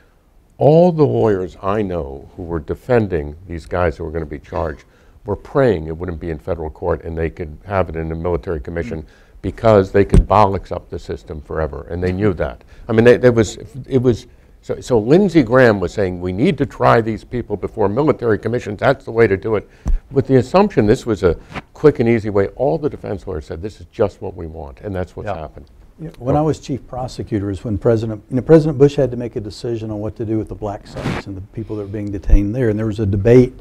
Speaker 4: all the lawyers I know who were defending these guys who were going to be charged were praying it wouldn't be in federal court and they could have it in a military commission because they could bollocks up the system forever, and they knew that. I mean, they, there was, it was, so, so Lindsey Graham was saying, we need to try these people before military commissions, that's the way to do it. With the assumption this was a quick and easy way, all the defense lawyers said, this is just what we want, and that's what's
Speaker 1: Yeah.
Speaker 4: happened.
Speaker 2: Yeah, When I was chief prosecutor is when President, you know, President Bush had to make a decision on what to do with the black sites and the people that were being detained there. And there was a debate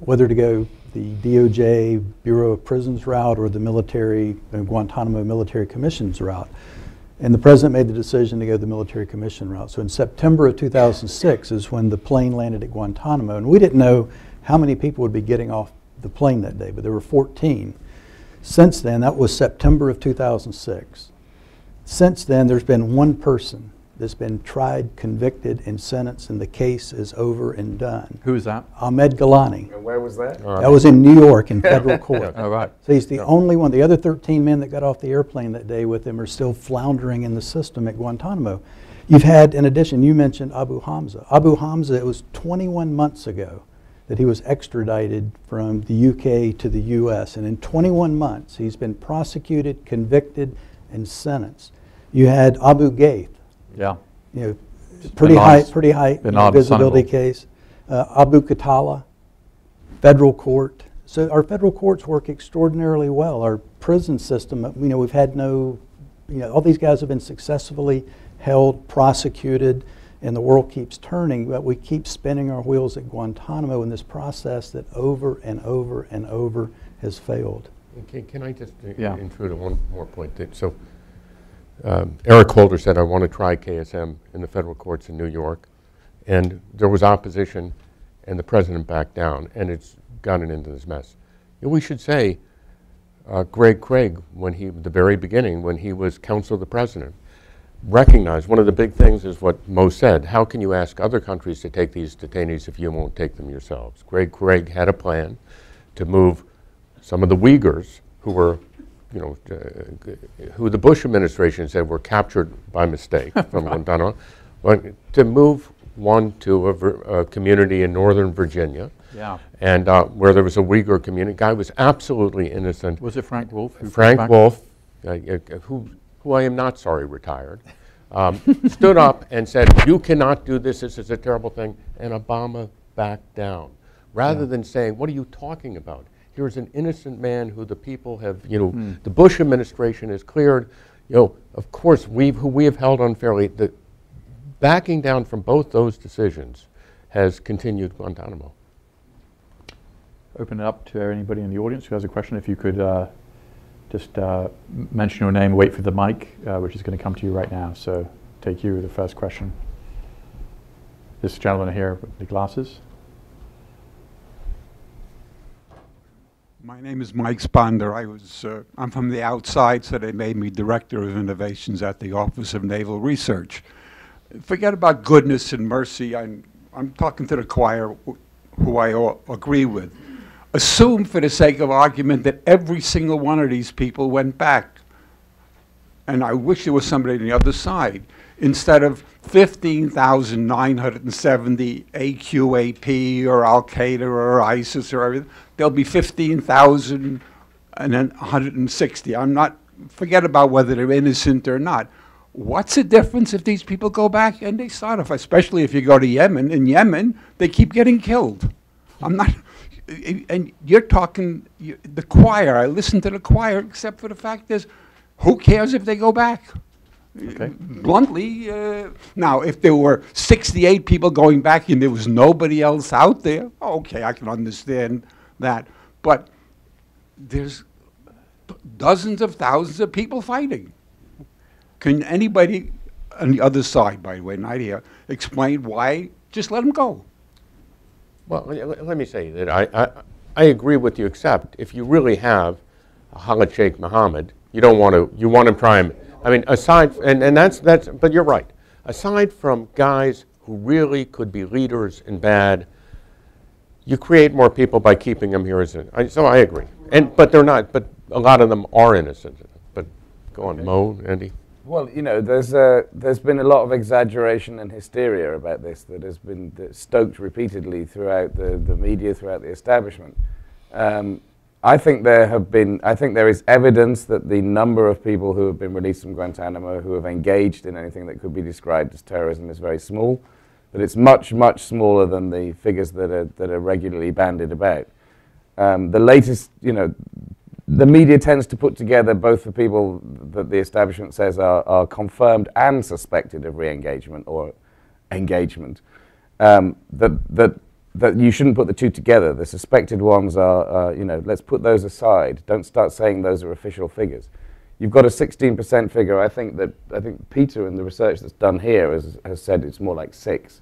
Speaker 2: whether to go the DOJ Bureau of Prisons route or the military, Guantanamo Military Commissions route. And the president made the decision to go the military commission route. So in September of 2006 is when the plane landed at Guantanamo. And we didn't know how many people would be getting off the plane that day, but there were 14. Since then, that was September of 2006. Since then, there's been one person that's been tried, convicted, and sentenced, and the case is over and done.
Speaker 1: Who is that?
Speaker 2: Ahmed Ghailani.
Speaker 3: And where was that?
Speaker 2: That was in New York in federal [laughs] court.
Speaker 1: All right.
Speaker 2: So he's the only one. The other 13 men that got off the airplane that day with him are still floundering in the system at Guantanamo. You've had, in addition, you mentioned Abu Hamza. Abu Hamza, it was 21 months ago that he was extradited from the UK to the US. And in 21 months, he's been prosecuted, convicted, and sentenced. You had Abu Ghaith,
Speaker 1: Yeah.
Speaker 2: you know, pretty high,
Speaker 1: Laden's-
Speaker 2: pretty high you know,
Speaker 1: Laden's son in
Speaker 2: visibility
Speaker 1: law.
Speaker 2: case. Uh, Abu Khatala, federal court. So our federal courts work extraordinarily well. Our prison system, uh, you know, we've had no, you know, all these guys have been successfully held, prosecuted, and the world keeps turning, but we keep spinning our wheels at Guantanamo in this process that over and over and over has failed.
Speaker 4: Okay, can I just uh,
Speaker 1: Yeah.
Speaker 4: intrude on one more point? that- So um, Eric Holder said, I want to try KSM in the federal courts in New York. And there was opposition, and the president backed down, and it's gotten into this mess. Know, we should say, uh, Greg Craig, when he, the very beginning, when he was counsel of the president, recognized one of the big things is what Mo said. How can you ask other countries to take these detainees if you won't take them yourselves? Greg Craig had a plan to move some of the Uyghurs who were, you know, uh, who the Bush administration said were captured by mistake [laughs] from Guantanamo, to move one to a, a community in northern Virginia.
Speaker 1: Yeah.
Speaker 4: And uh, where there was a Uyghur community, guy was absolutely innocent.
Speaker 1: Was it Frank Wolf?
Speaker 4: Frank Wolf, uh, uh, who, who I am not sorry retired, um, [laughs] stood up and said, "You cannot do this. This is a terrible thing." And Obama backed down, rather than saying, "What are you talking about? Here's an innocent man who the people have, you know,
Speaker 1: Hmm.
Speaker 4: the Bush administration has cleared. You know, of course, we who we have held unfairly. The backing down from both those decisions has continued Guantanamo."
Speaker 1: Open it up to anybody in the audience who has a question. If you could uh, just uh, mention your name, wait for the mic, uh, which is going to come to you right now. So take you the first question. This gentleman here with the glasses.
Speaker 5: My name is Mike Sponder. I was, uh, I'm from the outside, so they made me Director of Innovations at the Office of Naval Research. Forget about goodness and mercy. I'm, I'm talking to the choir, who I agree with. Assume, for the sake of argument, that every single one of these people went back. And I wish there was somebody on the other side. Instead of 15,970 AQAP or Al Qaeda or ISIS or everything, there'll be 15,000 and then 160. I'm not, forget about whether they're innocent or not. What's the difference if these people go back and they start off, especially if you go to Yemen? In Yemen, they keep getting killed. I'm not, and you're talking, you- the choir, I listen to the choir, except for the fact is, who cares if they go back?
Speaker 1: Okay.
Speaker 5: Bluntly, uh, now, if there were 68 people going back and there was nobody else out there, okay, I can understand that. But there's dozens of thousands of people fighting. Can anybody on the other side, by the way, not here, explain why? Just let them go.
Speaker 4: Well, le- le- let me say that I, I, I agree with you, except if you really have a Khalid Sheikh Mohammed, you don't want to, you want to try him. I mean, aside, and, and that's, that's, but you're right. Aside from guys who really could be leaders in bad, you create more people by keeping them here as, a- I- so I agree. And, but they're not, but a lot of them are innocent. But go on, Mo, Andy.
Speaker 3: Well, you know, there's a, there's been a lot of exaggeration and hysteria about this that has been stoked repeatedly throughout the, the media, throughout the establishment. Um, I think there have been, I think there is evidence that the number of people who have been released from Guantanamo who have engaged in anything that could be described as terrorism is very small, but it's much, much smaller than the figures that are, that are regularly bandied about. Um, the latest, you know, the media tends to put together both the people that the establishment says are, are confirmed and suspected of re-engagement or engagement. Um, that, that, that you shouldn't put the two together. The suspected ones are, uh, you know, let's put those aside. Don't start saying those are official figures. You've got a 16% figure. I think that I think Peter and the research that's done here has, has said it's more like six.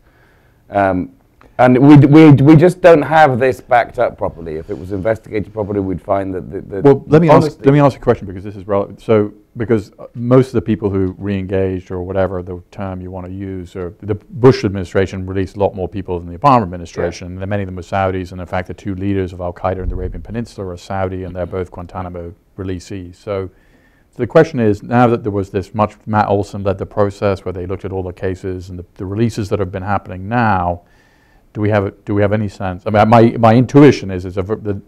Speaker 3: Um, and we, we, we just don't have this backed up properly. If it was investigated properly, we'd find that the, the
Speaker 1: Well, let me ask, let me ask a question because this is relevant. So, because uh, most of the people who re-engaged or whatever the term you want to use, or the Bush administration released a lot more people than the Obama administration. And many of them were Saudis, and in fact, the two leaders of Al Qaeda in the Arabian Peninsula are Saudi, and they're both Guantanamo releasees. So, the question is now that there was this much, Matt Olsen led the process where they looked at all the cases and the, the releases that have been happening now. Do we have a, do we have any sense? I mean, my, my intuition is is the,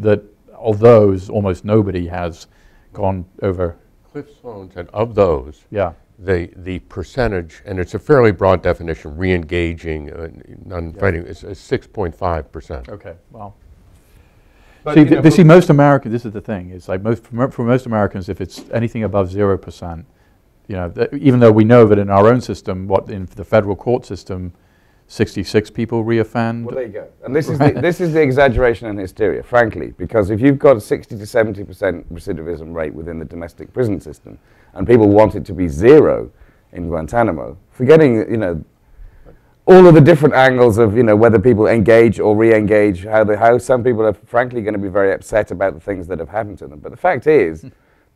Speaker 1: that of those, almost nobody has gone over.
Speaker 4: Cliff Sloan said of those,
Speaker 1: Yeah,
Speaker 4: the, the percentage, and it's a fairly broad definition, re-engaging, uh, non-fighting, is is 6.5%.
Speaker 1: okay, well.
Speaker 3: But,
Speaker 1: see,
Speaker 3: you
Speaker 1: th-
Speaker 3: know,
Speaker 1: see, most Americans. This is the thing. It's like most for, for most Americans, if it's anything above zero percent, you know, th- even though we know that in our own system, what in the federal court system, sixty-six people reoffend.
Speaker 3: Well, there you go. And this is, the, this is the exaggeration and hysteria, frankly, because if you've got a 60 to 70% recidivism rate within the domestic prison system, and people want it to be zero in Guantanamo, forgetting, you know, all of the different angles of, you know, whether people engage or re-engage, how, the, how some people are frankly going to be very upset about the things that have happened to them. But the fact is,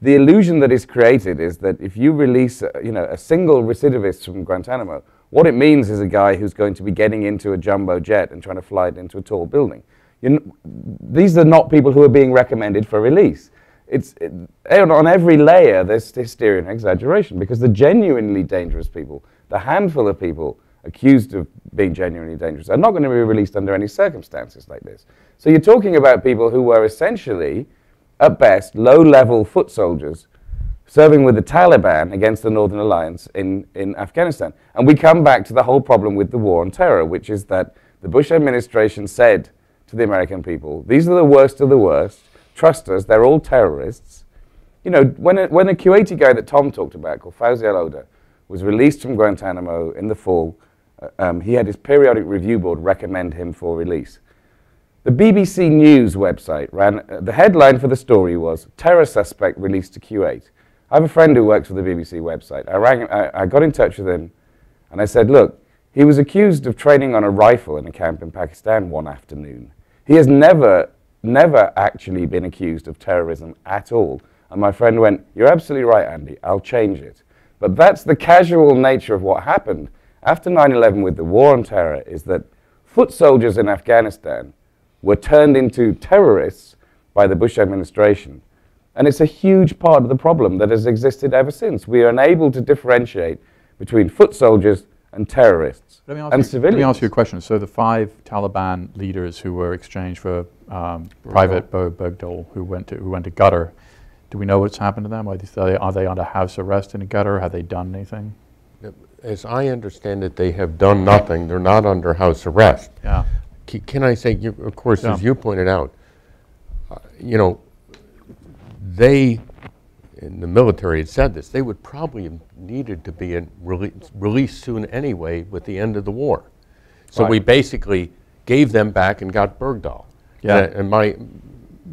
Speaker 3: the illusion that is created is that if you release, uh, you know, a single recidivist from Guantanamo, what it means is a guy who's going to be getting into a jumbo jet and trying to fly it into a tall building. You these are not people who are being recommended for release. It's it, on- every layer there's hysteria and exaggeration because the genuinely dangerous people, the handful of people accused of being genuinely dangerous, are not going to be released under any circumstances like this. So you're talking about people who were essentially, at best, low-level foot soldiers serving with the Taliban against the Northern Alliance in, in Afghanistan. And we come back to the whole problem with the war on terror, which is that the Bush administration said to the American people, these are the worst of the worst, trust us, they're all terrorists. You know, when a, when a Kuwaiti guy that Tom talked about, called Fauzi al-Oda, was released from Guantanamo in the fall, uh, um, he had his periodic review board recommend him for release. The BBC News website ran, uh, the headline for the story was, Terror Suspect Released to Kuwait. I have a friend who works for the BBC website. I, rang, I, I got in touch with him and I said, look, he was accused of training on a rifle in a camp in Pakistan one afternoon. He has never, never actually been accused of terrorism at all. And my friend went, you're absolutely right, Andy, I'll change it. But that's the casual nature of what happened after 9-11 with the war on terror is that foot soldiers in Afghanistan were turned into terrorists by the Bush administration. And it's a huge part of the problem that has existed ever since. We are unable to differentiate between foot soldiers and terrorists
Speaker 1: Let me ask
Speaker 3: and
Speaker 1: you,
Speaker 3: civilians.
Speaker 1: Let me ask you a question. So the five Taliban leaders who were exchanged for um, Private Bowe Bergdahl, who went to who went to Qatar, do we know what's happened to them? Are they, are they under house arrest in Qatar? Have they done anything?
Speaker 4: As I understand it, they have done nothing. They're not under house arrest.
Speaker 1: Yeah.
Speaker 4: C- Can I say, you- of course, as you pointed out, uh, you know, they, in the military had said this, they would probably have needed to be in rele- released soon anyway with the end of the war. So we basically gave them back and got Bergdahl.
Speaker 1: Yeah.
Speaker 4: And and my,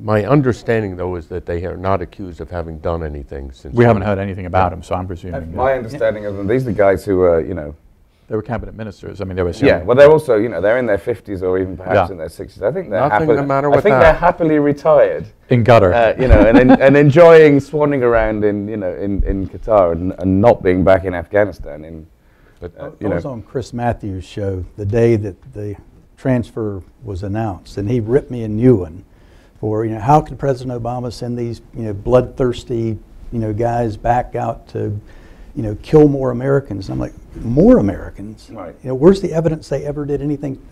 Speaker 4: my understanding, though, is that they are not accused of having done anything since.
Speaker 1: We haven't heard anything about them, so I'm presuming
Speaker 3: My
Speaker 1: that
Speaker 3: understanding of them, these are the guys who are, you know,
Speaker 1: they were cabinet ministers. I mean, they were.
Speaker 3: yeah, well, they're also, you know, they're in their 50s or even perhaps
Speaker 1: Yeah.
Speaker 3: in their 60s. I think they're
Speaker 4: Nothing
Speaker 3: happy-
Speaker 4: the matter
Speaker 3: I think
Speaker 4: that.
Speaker 3: they're happily retired.
Speaker 1: in Qatar.
Speaker 3: uh, you know, and, en- [laughs] and enjoying swanning around in, you know, in, in Qatar and, and not being back in Afghanistan. In,
Speaker 4: But
Speaker 3: uh,
Speaker 2: I was
Speaker 3: know,
Speaker 2: on Chris Matthews' show the day that the transfer was announced, and he ripped me a new one for, you know, how could President Obama send these, you know, bloodthirsty, you know, guys back out to, you know, kill more Americans. And I'm like, more Americans?
Speaker 3: Right.
Speaker 2: You know, where's the evidence they ever did anything?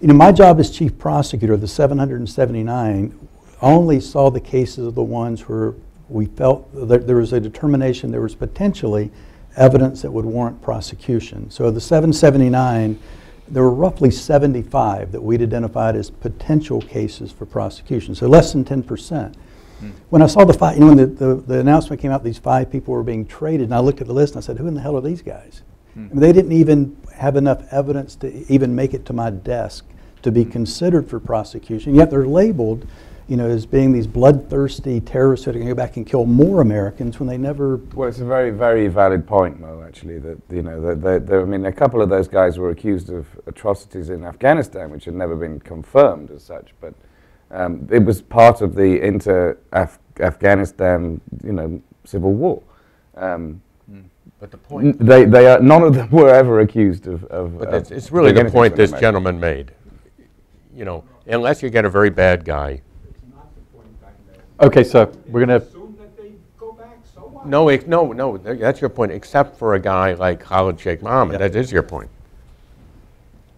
Speaker 2: You know, my job as chief prosecutor of the 779 only saw the cases of the ones where we felt that there was a determination there was potentially evidence that would warrant prosecution. So the 779, there were roughly 75 that we'd identified as potential cases for prosecution, so less than 10%. When I saw the five, you know, when the, the, the announcement came out, these five people were being traded, and I looked at the list and I said, who in the hell are these guys? Hmm. I mean, they didn't even have enough evidence to even make it to my desk to be hmm. considered for prosecution, yet they're labeled, you know, as being these bloodthirsty terrorists that are going to go back and kill more Americans when they never
Speaker 3: Well, it's a very, very valid point, Mo. Actually, that you know, that that- that- I mean, a couple of those guys were accused of atrocities in Afghanistan, which had never been confirmed as such, but um, it was part of the inter-Afghanistan, you know, civil war. Um,
Speaker 4: But the
Speaker 3: n-
Speaker 4: point,
Speaker 3: they, they are, none of them [laughs] were ever accused of. of
Speaker 4: but
Speaker 3: of
Speaker 4: it's, it's really the point this
Speaker 3: America.
Speaker 4: gentleman made. You know, unless you get a very bad guy,
Speaker 1: Okay, so we're going to,
Speaker 5: Assume that they go back,
Speaker 4: no, no, no, that's your point, except for a guy like Khalid Sheikh Mohammed, that is your point.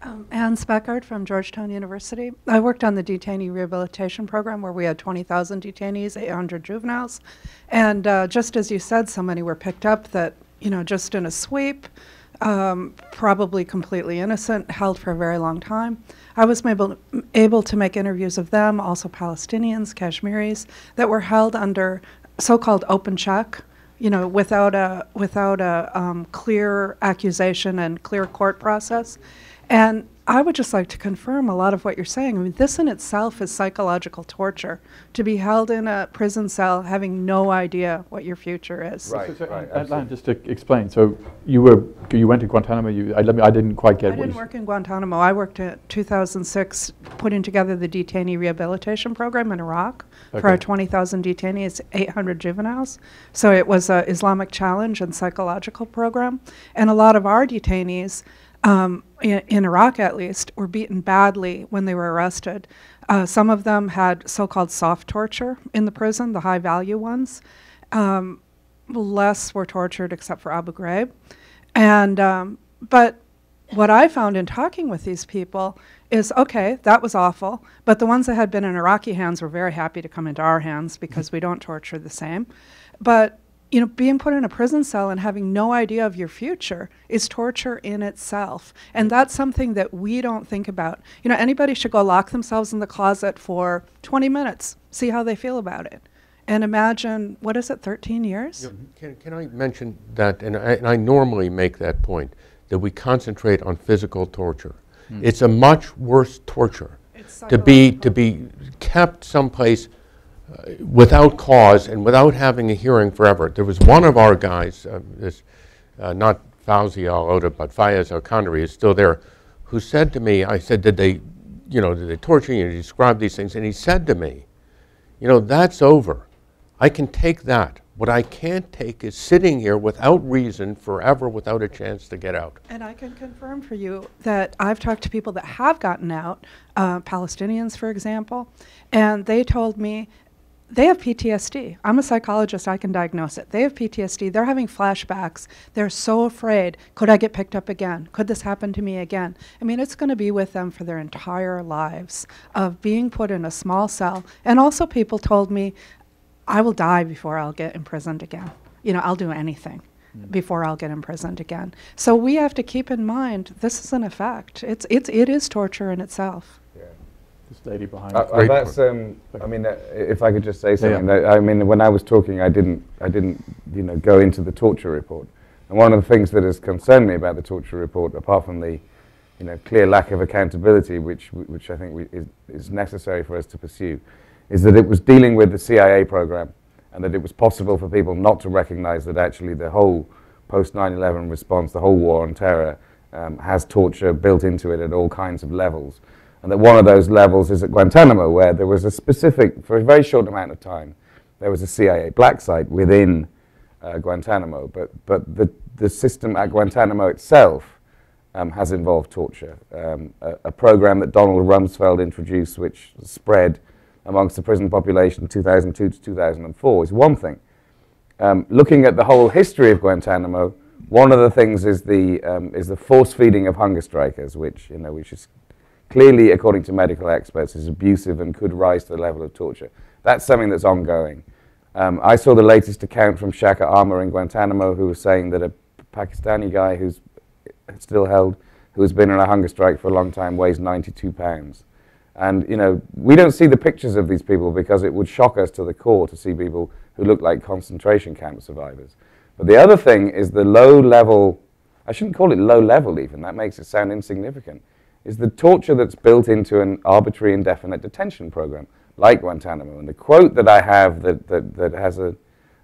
Speaker 6: Um, Anne Speckhard from Georgetown University. I worked on the detainee rehabilitation program where we had 20,000 detainees, 800 juveniles. And uh, just as you said, so many were picked up that, you know, just in a sweep, um, probably completely innocent, held for a very long time. I was able, able to make interviews of them, also Palestinians, Kashmiris, that were held under so called open check you know, without a without a um, clear accusation and clear court process. And I would just like to confirm a lot of what you're saying. I mean, this in itself is psychological torture to be held in a prison cell having no idea what your future is.
Speaker 3: Right.
Speaker 1: so- so,
Speaker 3: right,
Speaker 1: Alan, just to explain, so you were, you went to Guantanamo, you, I let me- I didn't quite get
Speaker 6: I
Speaker 1: what you
Speaker 6: didn't work in Guantanamo. I worked in 2006 putting together the detainee rehabilitation program in Iraq for our 20,000 detainees, 800 juveniles. So it was an Islamic challenge and psychological program. And a lot of our detainees, um, in, in Iraq at least, were beaten badly when they were arrested. Uh, some of them had so-called soft torture in the prison, the high-value ones. Um, less were tortured except for Abu Ghraib. And, um, but what I found in talking with these people is okay, that was awful, but the ones that had been in Iraqi hands were very happy to come into our hands because we don't torture the same. But you know, being put in a prison cell and having no idea of your future is torture in itself. And that's something that we don't think about. You know, anybody should go lock themselves in the closet for 20 minutes, see how they feel about it. And imagine, what is it, 13 years?
Speaker 4: Can, can I mention that, and I, and I normally make that point, that we concentrate on physical torture. Hmm. It's a much worse torture to be, to be kept someplace without cause and without having a hearing forever. There was one of our guys, uh, this, uh, not Fauzi al-Oda, but Fayez al-Khandari is still there, who said to me, I said, did they, you know, did they torture you? Did you describe these things? And he said to me, you know, that's over. I can take that. What I can't take is sitting here without reason forever without a chance to get out.
Speaker 6: And I can confirm for you that I've talked to people that have gotten out, uh, Palestinians, for example, and they told me they have PTSD. I'm a psychologist, I can diagnose it. They have PTSD. They're having flashbacks. They're so afraid. Could I get picked up again? Could this happen to me again? I mean, it's going to be with them for their entire lives of being put in a small cell. And also, people told me, I will die before I'll get imprisoned again. You know, I'll do anything mm. before I'll get imprisoned again. So we have to keep in mind this is an effect. It's it's it is torture in itself.
Speaker 1: This lady behind
Speaker 3: Uh, uh, that's, um, I mean, uh, if I could just say
Speaker 1: yeah.
Speaker 3: something. that- I mean, when I was talking, I didn't, I didn't, you know, go into the torture report. And one of the things that has concerned me about the torture report, apart from the, you know, clear lack of accountability, which, which I think we, is, is necessary for us to pursue, is that it was dealing with the CIA program, and that it was possible for people not to recognize that actually the whole post 9/11 response, the whole war on terror, um, has torture built into it at all kinds of levels. And that one of those levels is at Guantanamo, where there was a specific, for a very short amount of time, there was a CIA black site within uh, Guantanamo. But, but the, the system at Guantanamo itself um, has involved torture. Um, a, a program that Donald Rumsfeld introduced, which spread amongst the prison population 2002 to 2004, is one thing. Um, looking at the whole history of Guantanamo, One of the things is the um, is the force feeding of hunger strikers, which you know, which is clearly, according to medical experts, is abusive and could rise to the level of torture. That's something that's ongoing. Um, I saw the latest account from Shaker Aamer in Guantanamo, who was saying that a Pakistani guy who's still held, who has been on a hunger strike for a long time, weighs 92 pounds. And you know, we don't see the pictures of these people because it would shock us to the core to see people who look like concentration camp survivors. But the other thing is the low level, I shouldn't call it low level even, that makes it sound insignificant, is the torture that's built into an arbitrary indefinite detention program like Guantanamo. And the quote that I have that, that, that has a,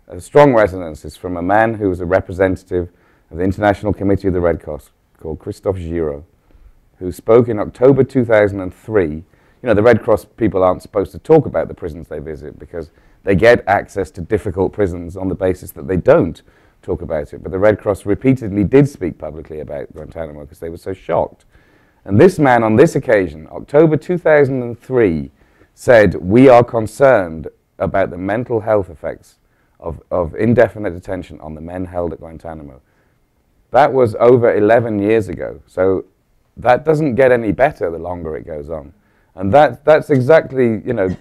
Speaker 3: a strong resonance is from a man who was a representative of the International Committee of the Red Cross called Christophe Girod, who spoke in October 2003. You know, the Red Cross people aren't supposed to talk about the prisons they visit because they get access to difficult prisons on the basis that they don't talk about it. But the Red Cross repeatedly did speak publicly about Guantanamo because they were so shocked. And this man, on this occasion, October 2003, said, We are concerned about the mental health effects of, of indefinite detention on the men held at Guantanamo. That was over 11 years ago. So that doesn't get any better the longer it goes on. And that, that's exactly, you know,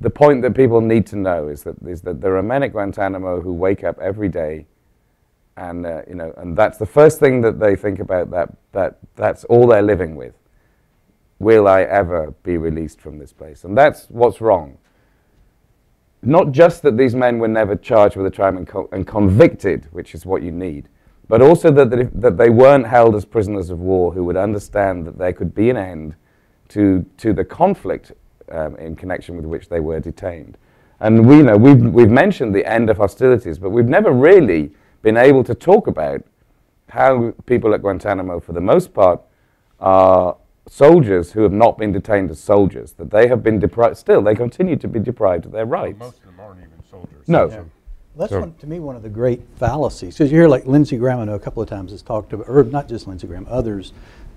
Speaker 3: the point that people need to know is that, is that there are men at Guantanamo who wake up every day and, uh, you know, and that's the first thing that they think about, that, that that's all they're living with. Will I ever be released from this place? And that's what's wrong. Not just that these men were never charged with a crime and, co- and convicted, which is what you need, but also that, that, if, that they weren't held as prisoners of war who would understand that there could be an end to, to the conflict um, in connection with which they were detained. And we know we've, we've mentioned the end of hostilities, but we've never really been able to talk about how people at Guantanamo, for the most part, are soldiers who have not been detained as soldiers, that they have been deprived, still, they continue to be deprived of their rights.
Speaker 4: Most of them aren't even soldiers.
Speaker 3: No.
Speaker 4: So-
Speaker 2: That's
Speaker 4: So-
Speaker 2: one, to me one of the great fallacies. Because you hear like Lindsey Graham, I know a couple of times has talked about, or not just Lindsey Graham, others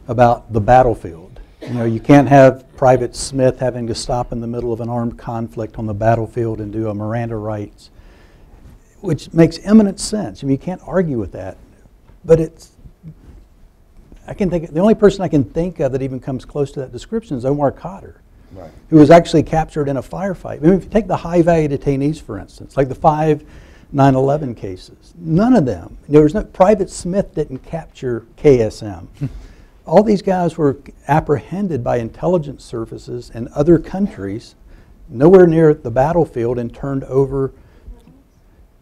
Speaker 2: about the battlefield. You know, you can't have Private Smith having to stop in the middle of an armed conflict on the battlefield and do a Miranda rights, which makes eminent sense. I mean, you can't argue with that. But it's, I can think, the only person I can think of that even comes close to that description is Omar Khadr
Speaker 3: Right.
Speaker 2: who was actually captured in a firefight. I mean, if you take the high value detainees, for instance, like the five 9 11 cases, none of them, there was no, Private Smith didn't capture KSM. [laughs] All these guys were apprehended by intelligence services in other countries, nowhere near the battlefield, and turned over.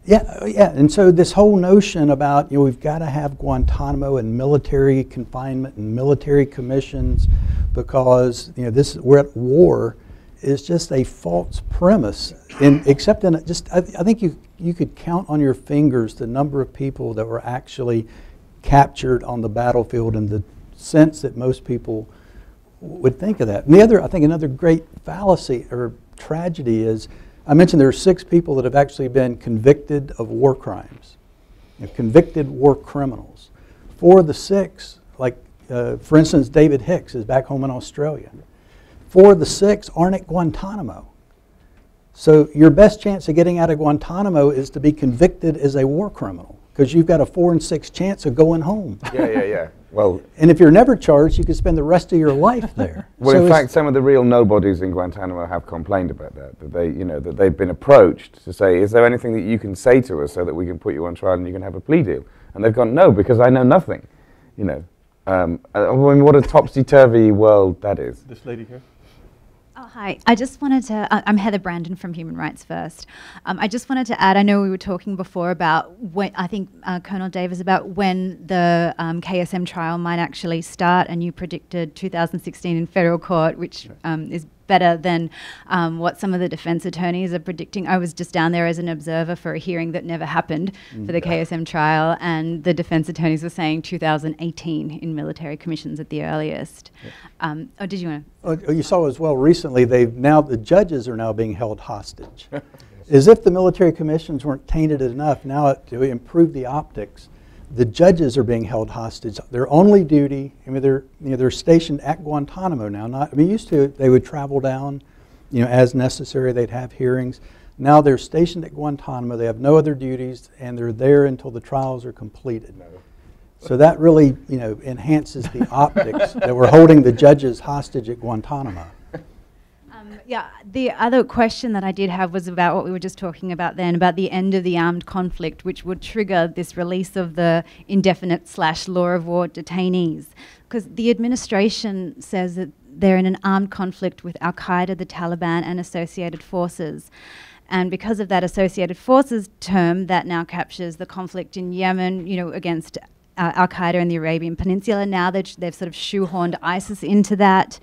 Speaker 2: Yeah, uh, yeah, and so this whole notion about you know we've got to have Guantanamo and military confinement and military commissions because you know this we're at war is just a false premise. In except in just I, I think you you could count on your fingers the number of people that were actually captured on the battlefield in the sense that most people would think of that. And the other, I think, another great fallacy or tragedy is I mentioned there are six people that have actually been convicted of war crimes, you know, convicted war criminals. Four of the six, like uh, for instance, David Hicks is back home in Australia. Four of the six aren't at Guantanamo. So your best chance of getting out of Guantanamo is to be convicted as a war criminal because you've got a four and six chance of going home.
Speaker 3: Yeah, yeah, yeah. [laughs] Well,
Speaker 2: And if you're never charged, you could spend the rest of your life there. [laughs]
Speaker 3: Well,
Speaker 2: So
Speaker 3: in fact, some of the real nobodies in Guantanamo have complained about that. That they, you know, that they've been approached to say, "Is there anything that you can say to us so that we can put you on trial and you can have a plea deal?" And they've gone, "No, because I know nothing." You know, um, I I mean, what a topsy-turvy world that is.
Speaker 1: This lady here?
Speaker 7: Oh, hi. I just wanted to, uh, I'm Heather Brandon from Human Rights First. Um, I just wanted to add, I know we were talking before about when, I think uh, Colonel Davis, about when the um, KSM trial might actually start, and you predicted 2016 in federal court, which um, is better than um, what some of the defense attorneys are predicting. I was just down there as an observer for a hearing that never happened for the KSM trial, and the defense attorneys were saying 2018 in military commissions at the earliest. Um, oh, did you want to?
Speaker 2: Oh, You saw as well recently, they've now, the judges are now being held hostage. [laughs] As if the military commissions weren't tainted enough, now it- to improve the optics, the judges are being held hostage. Their only duty, I mean, they're, you know, they're stationed at Guantanamo now, not, I mean, used to, they would travel down, you know, as necessary, they'd have hearings. Now they're stationed at Guantanamo, they have no other duties, and they're there until the trials are completed. So that really, you know, enhances the optics that we're holding the judges hostage at Guantanamo.
Speaker 7: Yeah, the other question that I did have was about what we were just talking about then, about the end of the armed conflict, which would trigger this release of the indefinite slash law of war detainees. Because the administration says that they're in an armed conflict with Al Qaeda, the Taliban, and associated forces. And because of that associated forces term, that now captures the conflict in Yemen, you know, against uh, Al Qaeda in the Arabian Peninsula. Now they've sort of shoehorned ISIS into that.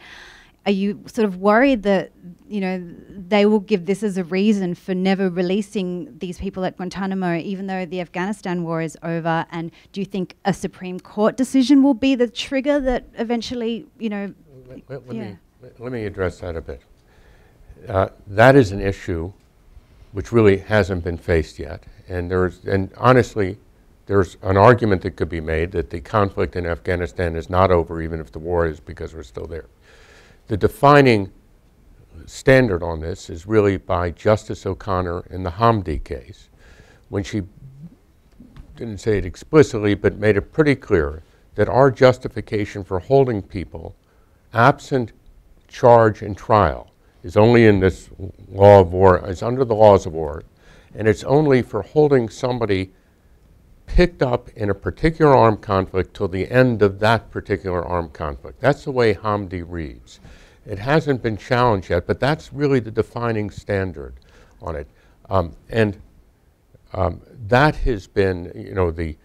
Speaker 7: Are you sort of worried that you know they will give this as a reason for never releasing these people at Guantanamo, even though the Afghanistan war is over? And do you think a Supreme Court decision will be the trigger that eventually, you know?
Speaker 4: Let, let- let
Speaker 7: Yeah.
Speaker 4: me, let- me address that a bit. Uh, That is an issue which really hasn't been faced yet. And there's, and honestly, there's an argument that could be made that the conflict in Afghanistan is not over, even if the war is, because we're still there. The defining standard on this is really by Justice O'Connor in the Hamdi case, when she didn't say it explicitly, but made it pretty clear that our justification for holding people absent charge and trial is only in this law of war, is under the laws of war, and it's only for holding somebody picked up in a particular armed conflict till the end of that particular armed conflict. That's the way Hamdi reads. It hasn't been challenged yet, but that's really the defining standard on it. Um, and um, that has been, you know, the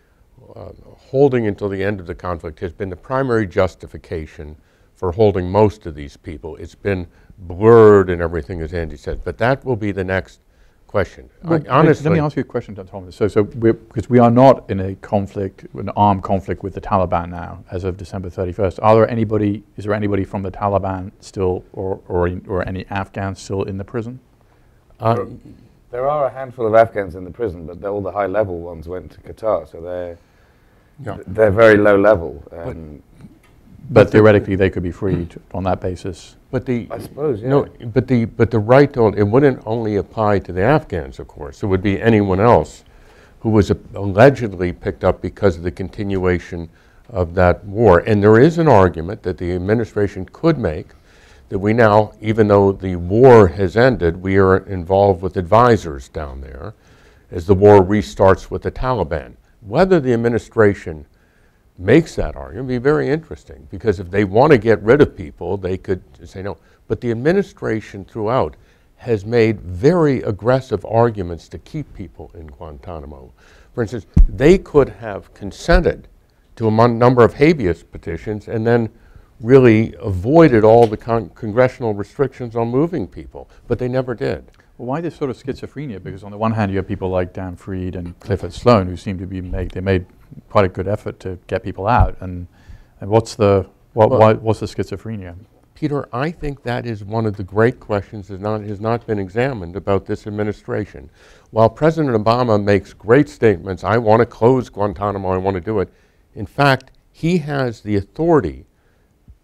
Speaker 4: uh, holding until the end of the conflict has been the primary justification for holding most of these people. It's been blurred and everything, as Andy said, but that will be the next question.
Speaker 1: Well, let-
Speaker 4: honestly,
Speaker 1: Let me ask you a question, Thomas. So, so because we are not in a conflict, an armed conflict with the Taliban now, as of December 31st. Are there anybody, is there anybody from the Taliban still, or, or, in- or any Afghans still in the prison?
Speaker 4: uh,
Speaker 3: There are a handful of Afghans in the prison, but all the high-level ones went to Qatar, so they're
Speaker 4: Yeah.
Speaker 3: they're very low level. Um,
Speaker 1: But theoretically, they could be freed on that basis.
Speaker 4: But the
Speaker 3: I suppose, yeah.
Speaker 4: no, but the but the right to it wouldn't only apply to the Afghans, of course. It would be anyone else who was a- allegedly picked up because of the continuation of that war. And there is an argument that the administration could make that we now, even though the war has ended, we are involved with advisors down there as the war restarts with the Taliban. Whether the administration makes that argument be very interesting because if they want to get rid of people, they could say no. But the administration throughout has made very aggressive arguments to keep people in Guantanamo. For instance, they could have consented to a number of habeas petitions and then really avoided all the con- congressional restrictions on moving people, but they never did.
Speaker 1: Well, why this sort of schizophrenia? Because on the one hand, you have people like Dan Fried and Clifford Sloan who seem to be make they made quite a good effort to get people out. And, and what's the what,
Speaker 4: Well-
Speaker 1: why, what's the schizophrenia?
Speaker 4: Peter, I think that is one of the great questions that not, has not been examined about this administration. While President Obama makes great statements, I want to close Guantanamo, I want to do it, in fact, he has the authority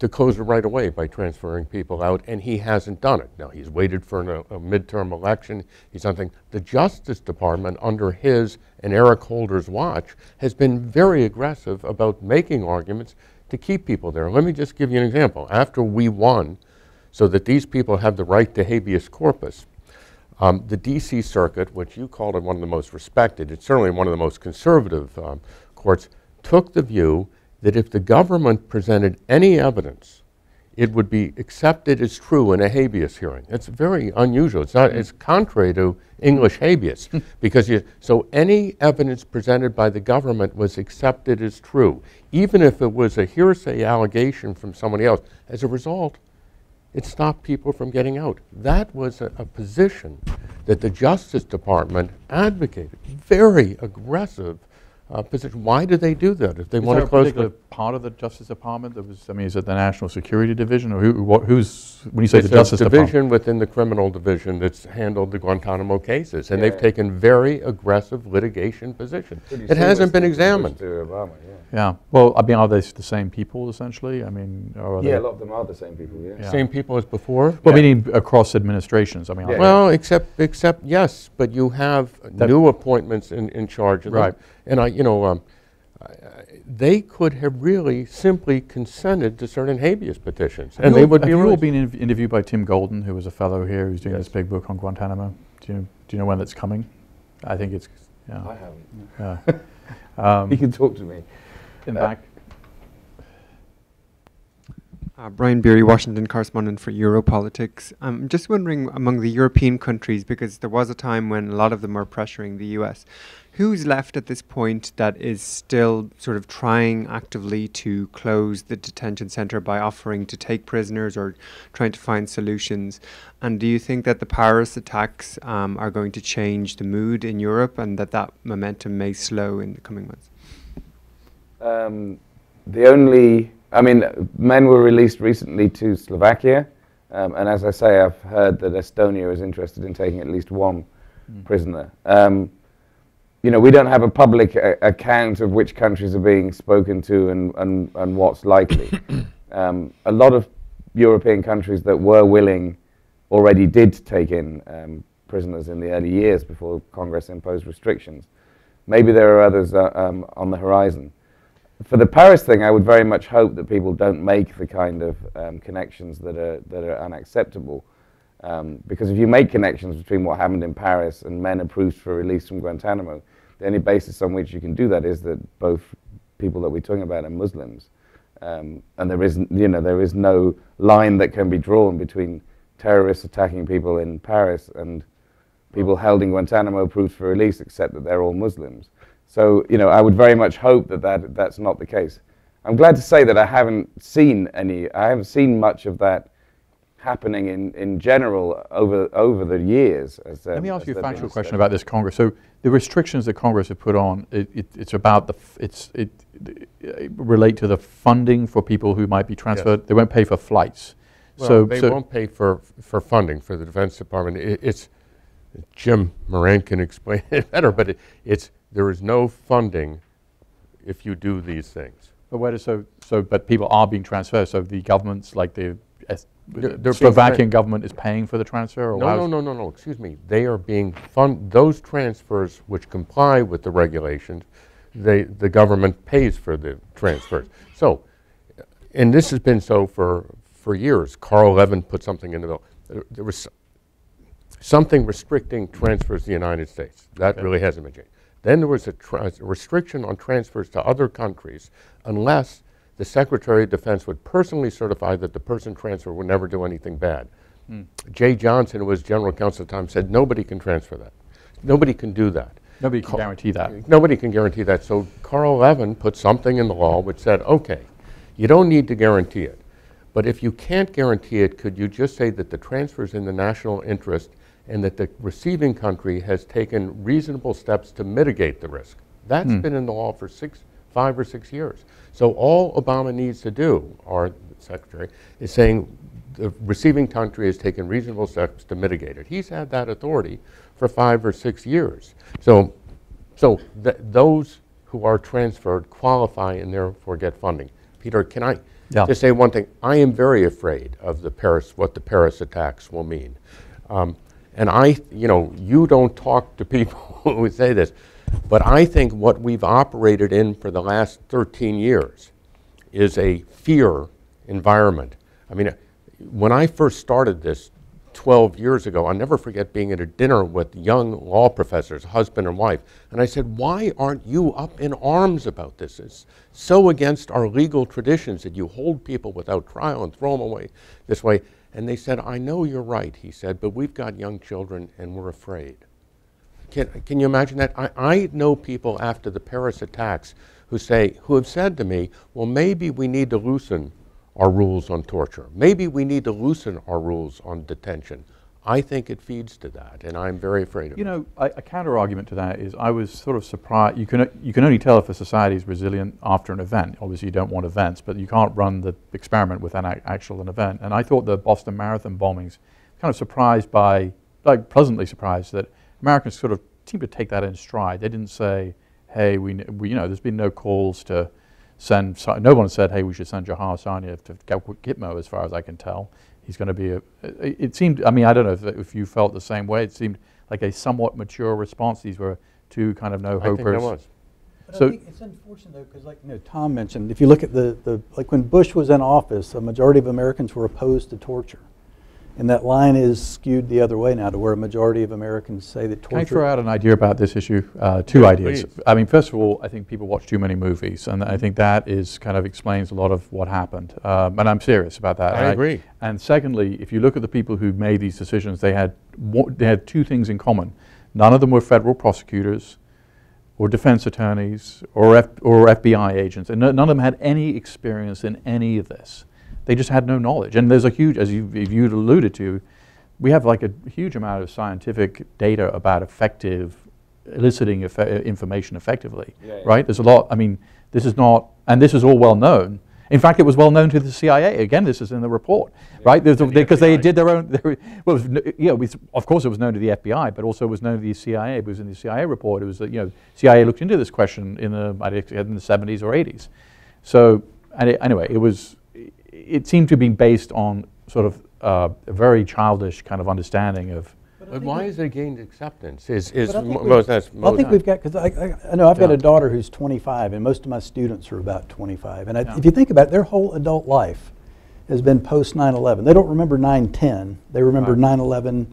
Speaker 4: to close it right away by transferring people out, and he hasn't done it. Now, he's waited for an, a midterm election. He's something. The Justice Department, under his and Eric Holder's watch, has been very aggressive about making arguments to keep people there. Let me just give you an example. After we won, so that these people have the right to habeas corpus, um, the D.C. Circuit, which you called it one of the most respected, it's certainly one of the most conservative um, courts, took the view that if the government presented any evidence, it would be accepted as true in a habeas hearing. It's very unusual. It's not. It's contrary to English habeas [laughs] because you, so any evidence presented by the government was accepted as true, even if it was a hearsay allegation from somebody else. As a result, it stopped people from getting out. That was a, a position that the Justice Department advocated, very aggressive uh, position. Why do they do that if they
Speaker 1: Is
Speaker 4: want
Speaker 1: there
Speaker 4: to
Speaker 1: a
Speaker 4: close?
Speaker 1: particular
Speaker 4: the-
Speaker 1: part of the Justice Department that was, I mean, is it the National Security Division, or who, what, who's, when you say the
Speaker 4: It's a
Speaker 1: Justice Department?
Speaker 4: division within the criminal division that's handled the Guantanamo cases, and
Speaker 3: Yeah.
Speaker 4: they've taken very aggressive litigation position. It hasn't been
Speaker 3: seamless from Bush
Speaker 4: examined.
Speaker 3: Obama, yeah.
Speaker 1: Yeah, well, I mean, are they the same people essentially? I mean, are
Speaker 3: Yeah,
Speaker 1: they?
Speaker 3: a lot of them are the same people, yeah.
Speaker 1: Yeah.
Speaker 4: Same people as before?
Speaker 1: Well,
Speaker 3: Yeah.
Speaker 1: meaning across administrations, I mean.
Speaker 3: Yeah.
Speaker 4: Well, except, except, yes, but you have
Speaker 1: That-
Speaker 4: new appointments in, in charge of them.
Speaker 1: Right.
Speaker 4: And I, you know, um, I- I- they could have really simply consented to certain habeas petitions,
Speaker 1: Have
Speaker 4: and they
Speaker 1: all-
Speaker 4: would be
Speaker 1: Have you all been in- interviewed by Tim Golden, who was a fellow here, who's doing this big book on Guantanamo? Do you, do you know when that's coming? I think it's, Yeah.
Speaker 3: I haven't.
Speaker 1: yeah. [laughs] Um,
Speaker 3: He can talk to me.
Speaker 1: In the
Speaker 3: uh,
Speaker 1: back.
Speaker 8: Uh, Brian Beary, Washington correspondent for Europolitics. I'm just wondering among the European countries, because there was a time when a lot of them were pressuring the US, who's left at this point that is still sort of trying actively to close the detention center by offering to take prisoners or trying to find solutions? And do you think that the Paris attacks um, are going to change the mood in Europe and that that momentum may slow in the coming months?
Speaker 3: Um, the only, I mean, men were released recently to Slovakia, um, and as I say, I've heard that Estonia is interested in taking at least one prisoner. Um, you know, we don't have a public a- account of which countries are being spoken to and, and, and what's likely. [coughs] um, a lot of European countries that were willing already did take in um, prisoners in the early years before Congress imposed restrictions. Maybe there are others uh, um, on the horizon for the Paris thing, I would very much hope that people don't make the kind of um, connections that are that are unacceptable. Um, because if you make connections between what happened in Paris and men approved for release from Guantanamo, the only basis on which you can do that is that both people that we're talking about are Muslims, um, and there is you know there is no line that can be drawn between terrorists attacking people in Paris and people held in Guantanamo approved for release, except that they're all Muslims. So, you know, I would very much hope that, that that's not the case. I'm glad to say that I haven't seen any, I haven't seen much of that happening in, in general over, over the years. As,
Speaker 1: Let me
Speaker 3: um,
Speaker 1: ask
Speaker 3: as
Speaker 1: you a factual question
Speaker 3: discussed.
Speaker 1: about this Congress. So the restrictions that Congress have put on, it, it, it's about the, f- it's, it, it relate to the funding for people who might be transferred. They won't pay for flights.
Speaker 4: Well,
Speaker 1: so
Speaker 4: they
Speaker 1: so
Speaker 4: won't pay for, for funding for the Defense Department. I it's, Jim Moran can [laughs] explain it better, but it, it's, there is no funding if you do these things.
Speaker 1: But where so so but people are being transferred. So the governments like the uh,
Speaker 4: They're-
Speaker 1: the
Speaker 4: they're
Speaker 1: Slovakian government is paying for the transfer. Or
Speaker 4: No, no, no, no, no, excuse me. They are being fund, those transfers which comply with the regulations, they, the government pays for the transfers. So, and this has been so for, for years. Carl Levin put something in the bill. There- There was something restricting transfers to the United States. That really hasn't been changed. Then there was a, restriction on transfers to other countries unless the Secretary of Defense would personally certify that the person transferred would never do anything bad. Hmm. Jeh Johnson, who was general counsel at the time, said nobody can transfer that. Nobody can do that.
Speaker 1: Nobody can guarantee that.
Speaker 4: Nobody can guarantee that. So Carl Levin put something in the law which said, okay, you don't need to guarantee it. But if you can't guarantee it, could you just say that the transfer is in the national interest and that the receiving country has taken reasonable steps to mitigate the risk? That's been in the law for six, five or six years. So all Obama needs to do, our secretary, is saying the receiving country has taken reasonable steps to mitigate it. He's had that authority for five or six years. So, so th- those who are transferred qualify and therefore get funding. Peter, can I
Speaker 1: Yeah.
Speaker 4: just say one thing? I am very afraid of the Paris, what the Paris attacks will mean. Um, and I, you know, you don't talk to people [laughs] who say this, but I think what we've operated in for the last 13 years is a fear environment. I mean, when I first started this 12 years ago, I'll never forget being at a dinner with young law professors, husband and wife, and I said, Why aren't you up in arms about this? It's so against our legal traditions that you hold people without trial and throw them away this way. And they said, I know you're right, he said, but we've got young children and we're afraid. Can, can you imagine that? I, I know people after the Paris attacks who say, who have said to me, well, maybe we need to loosen our rules on torture. Maybe we need to loosen our rules on detention. I think it feeds to that, and I'm very afraid of
Speaker 1: You
Speaker 4: it.
Speaker 1: know, a, a counter argument to that is I was sort of surprised. You can you can only tell if a society is resilient after an event. Obviously, you don't want events, but you can't run the experiment without an actual an event. And I thought the Boston Marathon bombings, kind of surprised by, like pleasantly surprised that Americans sort of seemed to take that in stride. They didn't say, "Hey, we, we you know, there's been no calls to." Send, no one said, "Hey, we should send Jahar Tsarnaev to Gitmo." As far as I can tell, he's going to be a. It it seemed. I mean, I don't know if, if you felt the same way. It seemed like a somewhat mature response. These were two kind of no-hopers.
Speaker 4: I think there
Speaker 1: hopers.
Speaker 4: was.
Speaker 2: But
Speaker 1: So-
Speaker 2: I think it's unfortunate though, because like you know, Tom mentioned, if you look at the, the like when Bush was in office, a majority of Americans were opposed to torture, and that line is skewed the other way now, to where a majority of Americans say that torture.
Speaker 1: Can I throw out an idea about this issue? Uh, two
Speaker 4: Yeah,
Speaker 1: ideas.
Speaker 4: please.
Speaker 1: I mean, first of all, I think people watch too many movies, and I think that is kind of explains a lot of what happened. Um, and I'm serious about that.
Speaker 4: I
Speaker 1: And
Speaker 4: agree.
Speaker 1: And secondly, if you look at the people who made these decisions, they had they had two things in common. None of them were federal prosecutors, or defense attorneys, or F- or FBI agents, and no- none of them had any experience in any of this. They just had no knowledge. And there's a huge, as you you alluded to, we have like a huge amount of scientific data about effective eliciting information effectively,
Speaker 3: Yeah, yeah.
Speaker 1: right? There's a lot. I mean, this is not, and this is all well known. In fact, it was well known to the CIA. Again, this is in the report, right? There's a-
Speaker 3: and the
Speaker 1: Because they did their own. Their, well, was, yeah, of course, it was known to the FBI, but also it was known to the CIA. It was in the CIA report. It was, uh, you know, CIA looked into this question in the in the 70s or 80s. So, anyway, it was. It seemed to be based on sort of uh, a very childish kind of understanding of.
Speaker 4: But why is it gained acceptance? Is, is
Speaker 2: I think we-
Speaker 4: most, that's
Speaker 2: Well, I
Speaker 4: most-
Speaker 2: think we've got, because I, I, I know I've got
Speaker 1: Yeah.
Speaker 2: a daughter who's 25, and most of my students are about 25. And I,
Speaker 1: Yeah.
Speaker 2: if you think about it, their whole adult life has been post 9/11. They don't remember 9/10. They remember
Speaker 1: Right.
Speaker 2: 9/11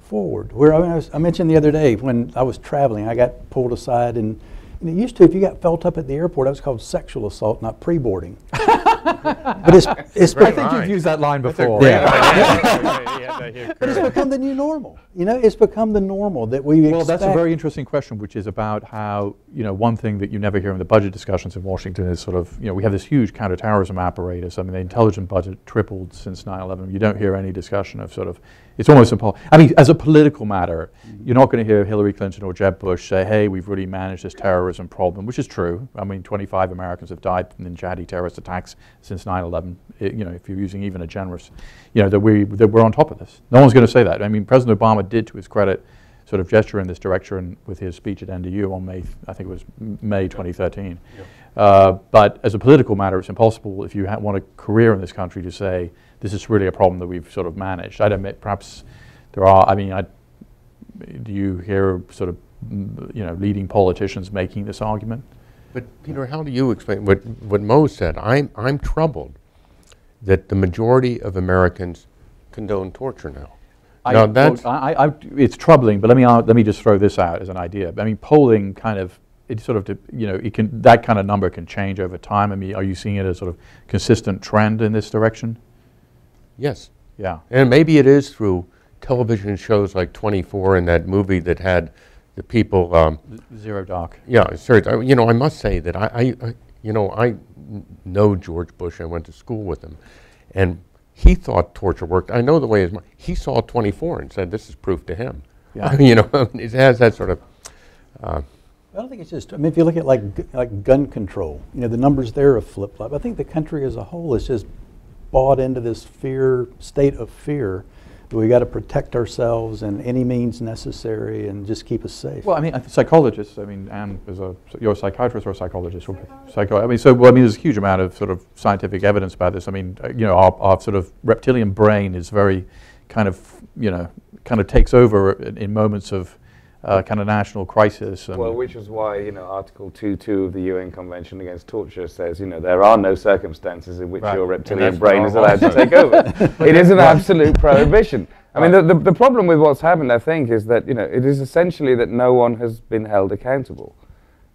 Speaker 2: forward. Where I, mean, I, was, I mentioned the other day when I was traveling, I got pulled aside, and, and it used to, if you got felt up at the airport, that was called sexual assault, not pre-boarding. [laughs] but it's, it's
Speaker 1: I think
Speaker 4: line.
Speaker 1: you've used that line before.
Speaker 2: Yeah.
Speaker 4: Yeah, yeah, yeah,
Speaker 2: But it's become the new normal. You know, it's become the normal that we
Speaker 1: Well,
Speaker 2: expect.
Speaker 1: that's a very interesting question, which is about how, you know, one thing that you never hear in the budget discussions in Washington is sort of, you know, we have this huge counterterrorism apparatus. I mean, the intelligence budget tripled since 9/11. You don't hear any discussion of sort of, it's almost impossible. I mean, as a political matter, you're not going to hear Hillary Clinton or Jeb Bush say, hey, we've really managed this terrorism problem, which is true. I mean, 25 Americans have died in jihadi terrorist attacks since 9/11. Eh, you know, if you're using even a generous, you know, that we that we're on top of this. No one's going to say that. I mean, President Obama did, to his credit, sort of gesture in this direction with his speech at NDU on May, I think it was May 2013. Uh, but as a political matter, it's impossible if you ha- want a career in this country to say this is really a problem that we've sort of managed. I'd admit, perhaps there are. I mean, I, do you hear sort of you know leading politicians making this argument?
Speaker 4: But Peter, how do you explain what, what Mo said? I'm, I'm troubled that the majority of Americans condone torture now.
Speaker 1: I,
Speaker 4: now
Speaker 1: well, I, I, it's troubling, but let me uh, let me just throw this out as an idea. I mean, polling kind of it sort of you know it can that kind of number can change over time. I mean, are you seeing it as sort of consistent trend in this direction?
Speaker 4: yes.
Speaker 1: Yeah.
Speaker 4: And maybe it is through television shows like 24 and that movie that had the people, um,
Speaker 1: Zero dark.
Speaker 4: yeah, sir, you know, I must say that I, I, I you know, I know George Bush. I went to school with him. And he thought torture worked. I know the way his mind, he saw 24 and said, this is proof to him.
Speaker 1: Yeah. [laughs]
Speaker 4: you know, [laughs] it has that sort of, uh,
Speaker 2: I don't think it's just, I mean, if you look at like, like gun control, you know, the numbers there have flip flop. I think the country as a whole is just bought into this fear, state of fear, that we got to protect ourselves in any means necessary and just keep us safe.
Speaker 1: Well, I mean, psychologists. I mean, Anne is a you're a psychiatrist or a psychologist? Or psycho. I mean, so well, I mean, there's a huge amount of sort of scientific evidence about this. I mean, uh, you know, our, our sort of reptilian brain is very kind of you know kind of takes over in, in moments of uh, kind of national crisis. And
Speaker 3: Well, which is why, you know, Article 2.2 of the UN Convention Against Torture says, you know, there are no circumstances in which
Speaker 1: Right.
Speaker 3: your reptilian brain is allowed to take over. [laughs] it is an absolute prohibition. I mean, the, the, the problem with what's happened, I think, is that, you know, it is essentially that no one has been held accountable.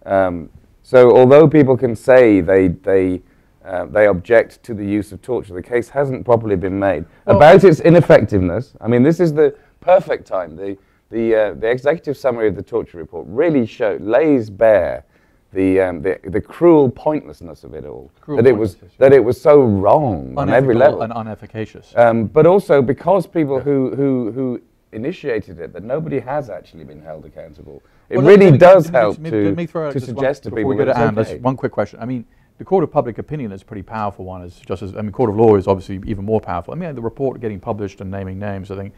Speaker 3: Um, so although people can say they, they, uh, they object to the use of torture, the case hasn't properly been made. About its ineffectiveness, I mean, this is the perfect time. The, the, uh, the executive summary of the torture report really show, lays bare the, um, the, the cruel pointlessness of it all.
Speaker 1: Cruel
Speaker 3: that, it was,
Speaker 1: yeah.
Speaker 3: that it was so wrong on every level.
Speaker 1: and unefficacious.
Speaker 3: Um, but also because people who, who, who initiated it that nobody has actually been held accountable. It
Speaker 1: Well,
Speaker 3: really does
Speaker 1: me-
Speaker 3: help
Speaker 1: me-
Speaker 3: to,
Speaker 1: me
Speaker 3: to
Speaker 1: just one-
Speaker 3: suggest to people
Speaker 1: we go to Anne,
Speaker 3: okay.
Speaker 1: one quick question. I mean, the court of public opinion is a pretty powerful one. As just as I mean, court of law is obviously even more powerful. I mean, the report getting published and naming names. I think,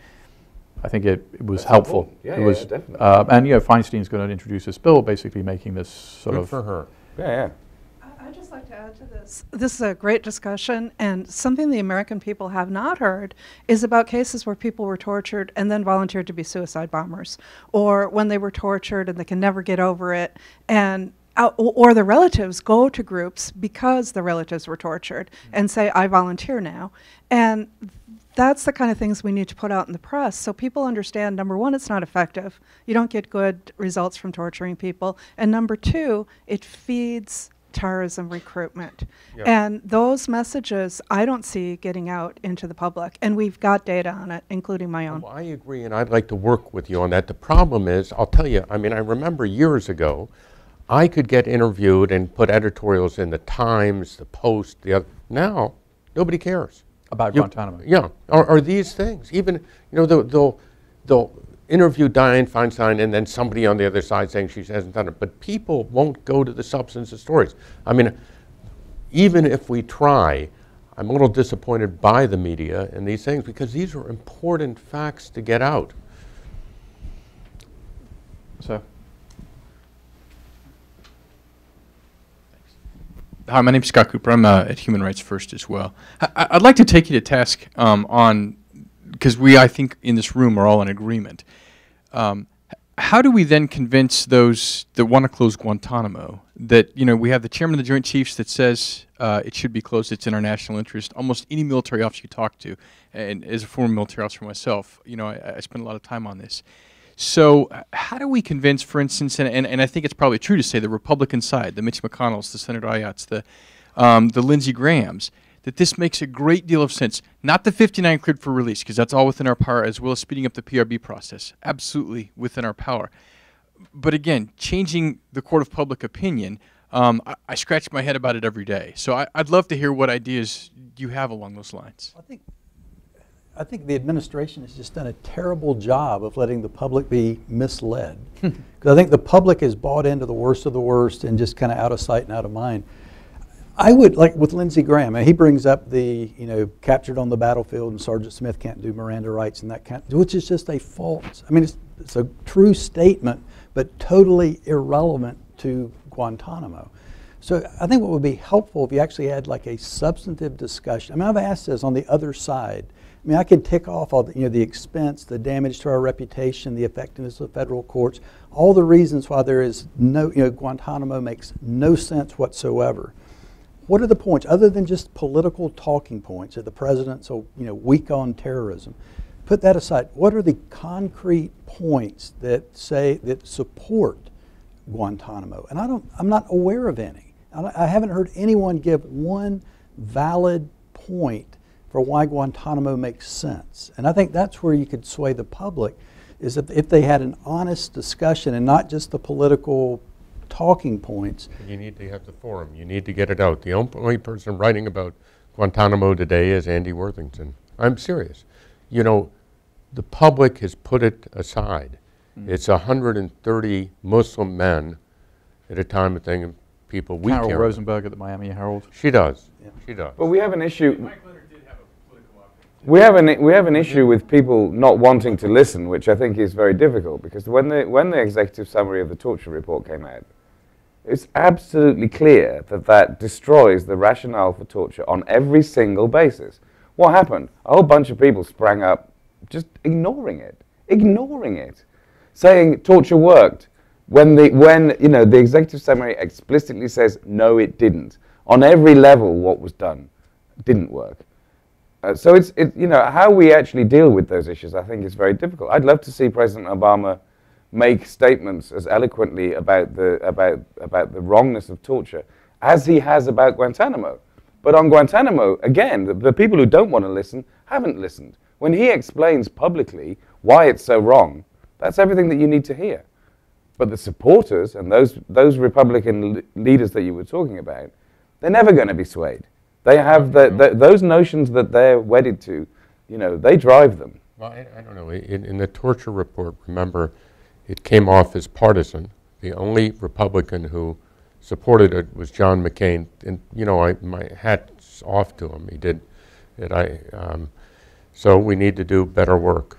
Speaker 1: I think it, it was
Speaker 3: That's
Speaker 1: helpful.
Speaker 3: important. Yeah,
Speaker 1: it
Speaker 3: yeah,
Speaker 1: was,
Speaker 3: yeah, definitely.
Speaker 1: Uh, and you know, Feinstein's going to introduce this bill, basically making this sort
Speaker 4: Good
Speaker 1: of.
Speaker 4: for her.
Speaker 3: Yeah, yeah.
Speaker 6: I- I'd just like to add to this. This is a great discussion, and something the American people have not heard is about cases where people were tortured and then volunteered to be suicide bombers, or when they were tortured and they can never get over it, and uh, or the relatives go to groups because the relatives were tortured and say, "I volunteer now," and that's the kind of things we need to put out in the press so people understand number one it's not effective you don't get good results from torturing people and number two it feeds terrorism recruitment
Speaker 4: Yeah.
Speaker 6: and those messages i don't see getting out into the public and we've got data on it including my own
Speaker 4: Well, I agree, and I'd like to work with you on that. The problem is, I'll tell you, I mean, I remember years ago, I could get interviewed and put editorials in the Times, the Post, the other. Now, nobody cares.
Speaker 1: About
Speaker 4: You-
Speaker 1: Guantanamo.
Speaker 4: Yeah, or, or these things. Even, you know, they'll, they'll, they'll interview Dianne Feinstein and then somebody on the other side saying she hasn't done it. But people won't go to the substance of stories. I mean, even if we try, I'm a little disappointed by the media and these things because these are important facts to get out.
Speaker 1: So,
Speaker 9: Hi, my name is Scott Cooper. I'm uh, at Human Rights First as well. I- I'd like to take you to task um, on, because we, I think, in this room are all in agreement. Um, how do we then convince those that want to close Guantanamo that, you know, we have the chairman of the Joint Chiefs that says uh, it should be closed, it's in our national interest. Almost any military officer you talk to, and as a former military officer myself, you know, I, I spent a lot of time on this. So, how do we convince, for instance, and, and, and I think it's probably true to say the Republican side, the Mitch McConnells, the Senator Ayottes, the, um, the Lindsey Grahams, that this makes a great deal of sense. Not the 59 cleared for release, because that's all within our power, as well as speeding up the PRB process. Absolutely within our power. But again, changing the court of public opinion, um, I, I scratch my head about it every day. So I, I'd love to hear what ideas you have along those lines.
Speaker 2: I think, I think the administration has just done a terrible job of letting the public be misled. [laughs] Because I think the public has bought into the worst of the worst and just kind of out of sight and out of mind. I would, like with Lindsey Graham, and he brings up the, you know, captured on the battlefield and Sergeant Smith can't do Miranda rights and that kind, which is just a false, I mean, it's, it's a true statement, but totally irrelevant to Guantanamo. So I think what would be helpful if you actually had like a substantive discussion. I mean, I've asked this on the other side. I mean, I can tick off all the, you know, the expense, the damage to our reputation, the effectiveness of federal courts, all the reasons why there is no, you know, Guantanamo makes no sense whatsoever. What are the points, other than just political talking points that the president's so, you know, weak on terrorism? Put that aside. What are the concrete points that say, that support Guantanamo? And I don't, I'm not aware of any. I haven't heard anyone give one valid point for why Guantanamo makes sense. And I think that's where you could sway the public, is if, if they had an honest discussion and not just the political talking points.
Speaker 4: You need to have the forum. You need to get it out. The only person writing about Guantanamo today is Andy Worthington. I'm serious. You know, the public has put it aside.
Speaker 1: Mm.
Speaker 4: It's 130 Muslim men at a time of thinking people we
Speaker 1: Carol
Speaker 4: care.
Speaker 1: Rosenberg at the Miami Herald.
Speaker 4: She does.
Speaker 2: Yeah.
Speaker 4: She does.
Speaker 3: But we have an issue. We have an we have an issue with people not wanting to listen, which I think is very difficult because when the when the executive summary of the torture report came out, it's absolutely clear that that destroys the rationale for torture on every single basis. What happened? A whole bunch of people sprang up, just ignoring it, ignoring it, saying torture worked when the when you know the executive summary explicitly says no, it didn't. On every level, what was done didn't work. Uh, so it's it, you know how we actually deal with those issues. I think is very difficult. I'd love to see President Obama make statements as eloquently about the about about the wrongness of torture as he has about Guantanamo. But on Guantanamo, again, the, the people who don't want to listen haven't listened. When he explains publicly why it's so wrong, that's everything that you need to hear. But the supporters and those those Republican leaders that you were talking about, they're never going to be swayed. They have the, the, those notions that they're wedded to, you know, they drive them.
Speaker 4: Well, I, I don't know, in, in the torture report, remember, it came off as partisan. The only Republican who supported it was John McCain, and, you know, I, my hat's off to him, he did, it, I, um, so we need to do better work.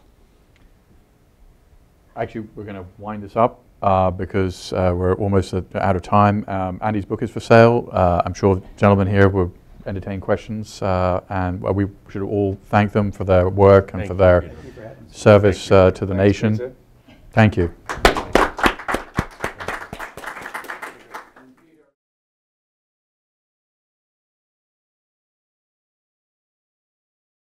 Speaker 1: Actually, we're going to wind this up uh, because uh, we're almost at, out of time. Um, Andy's book is for sale. Uh, I'm sure the gentlemen here will entertain questions, uh, and uh, we should all thank them for their work and
Speaker 4: Thank
Speaker 1: for
Speaker 4: you,
Speaker 1: their service uh, to the nation. Thank you.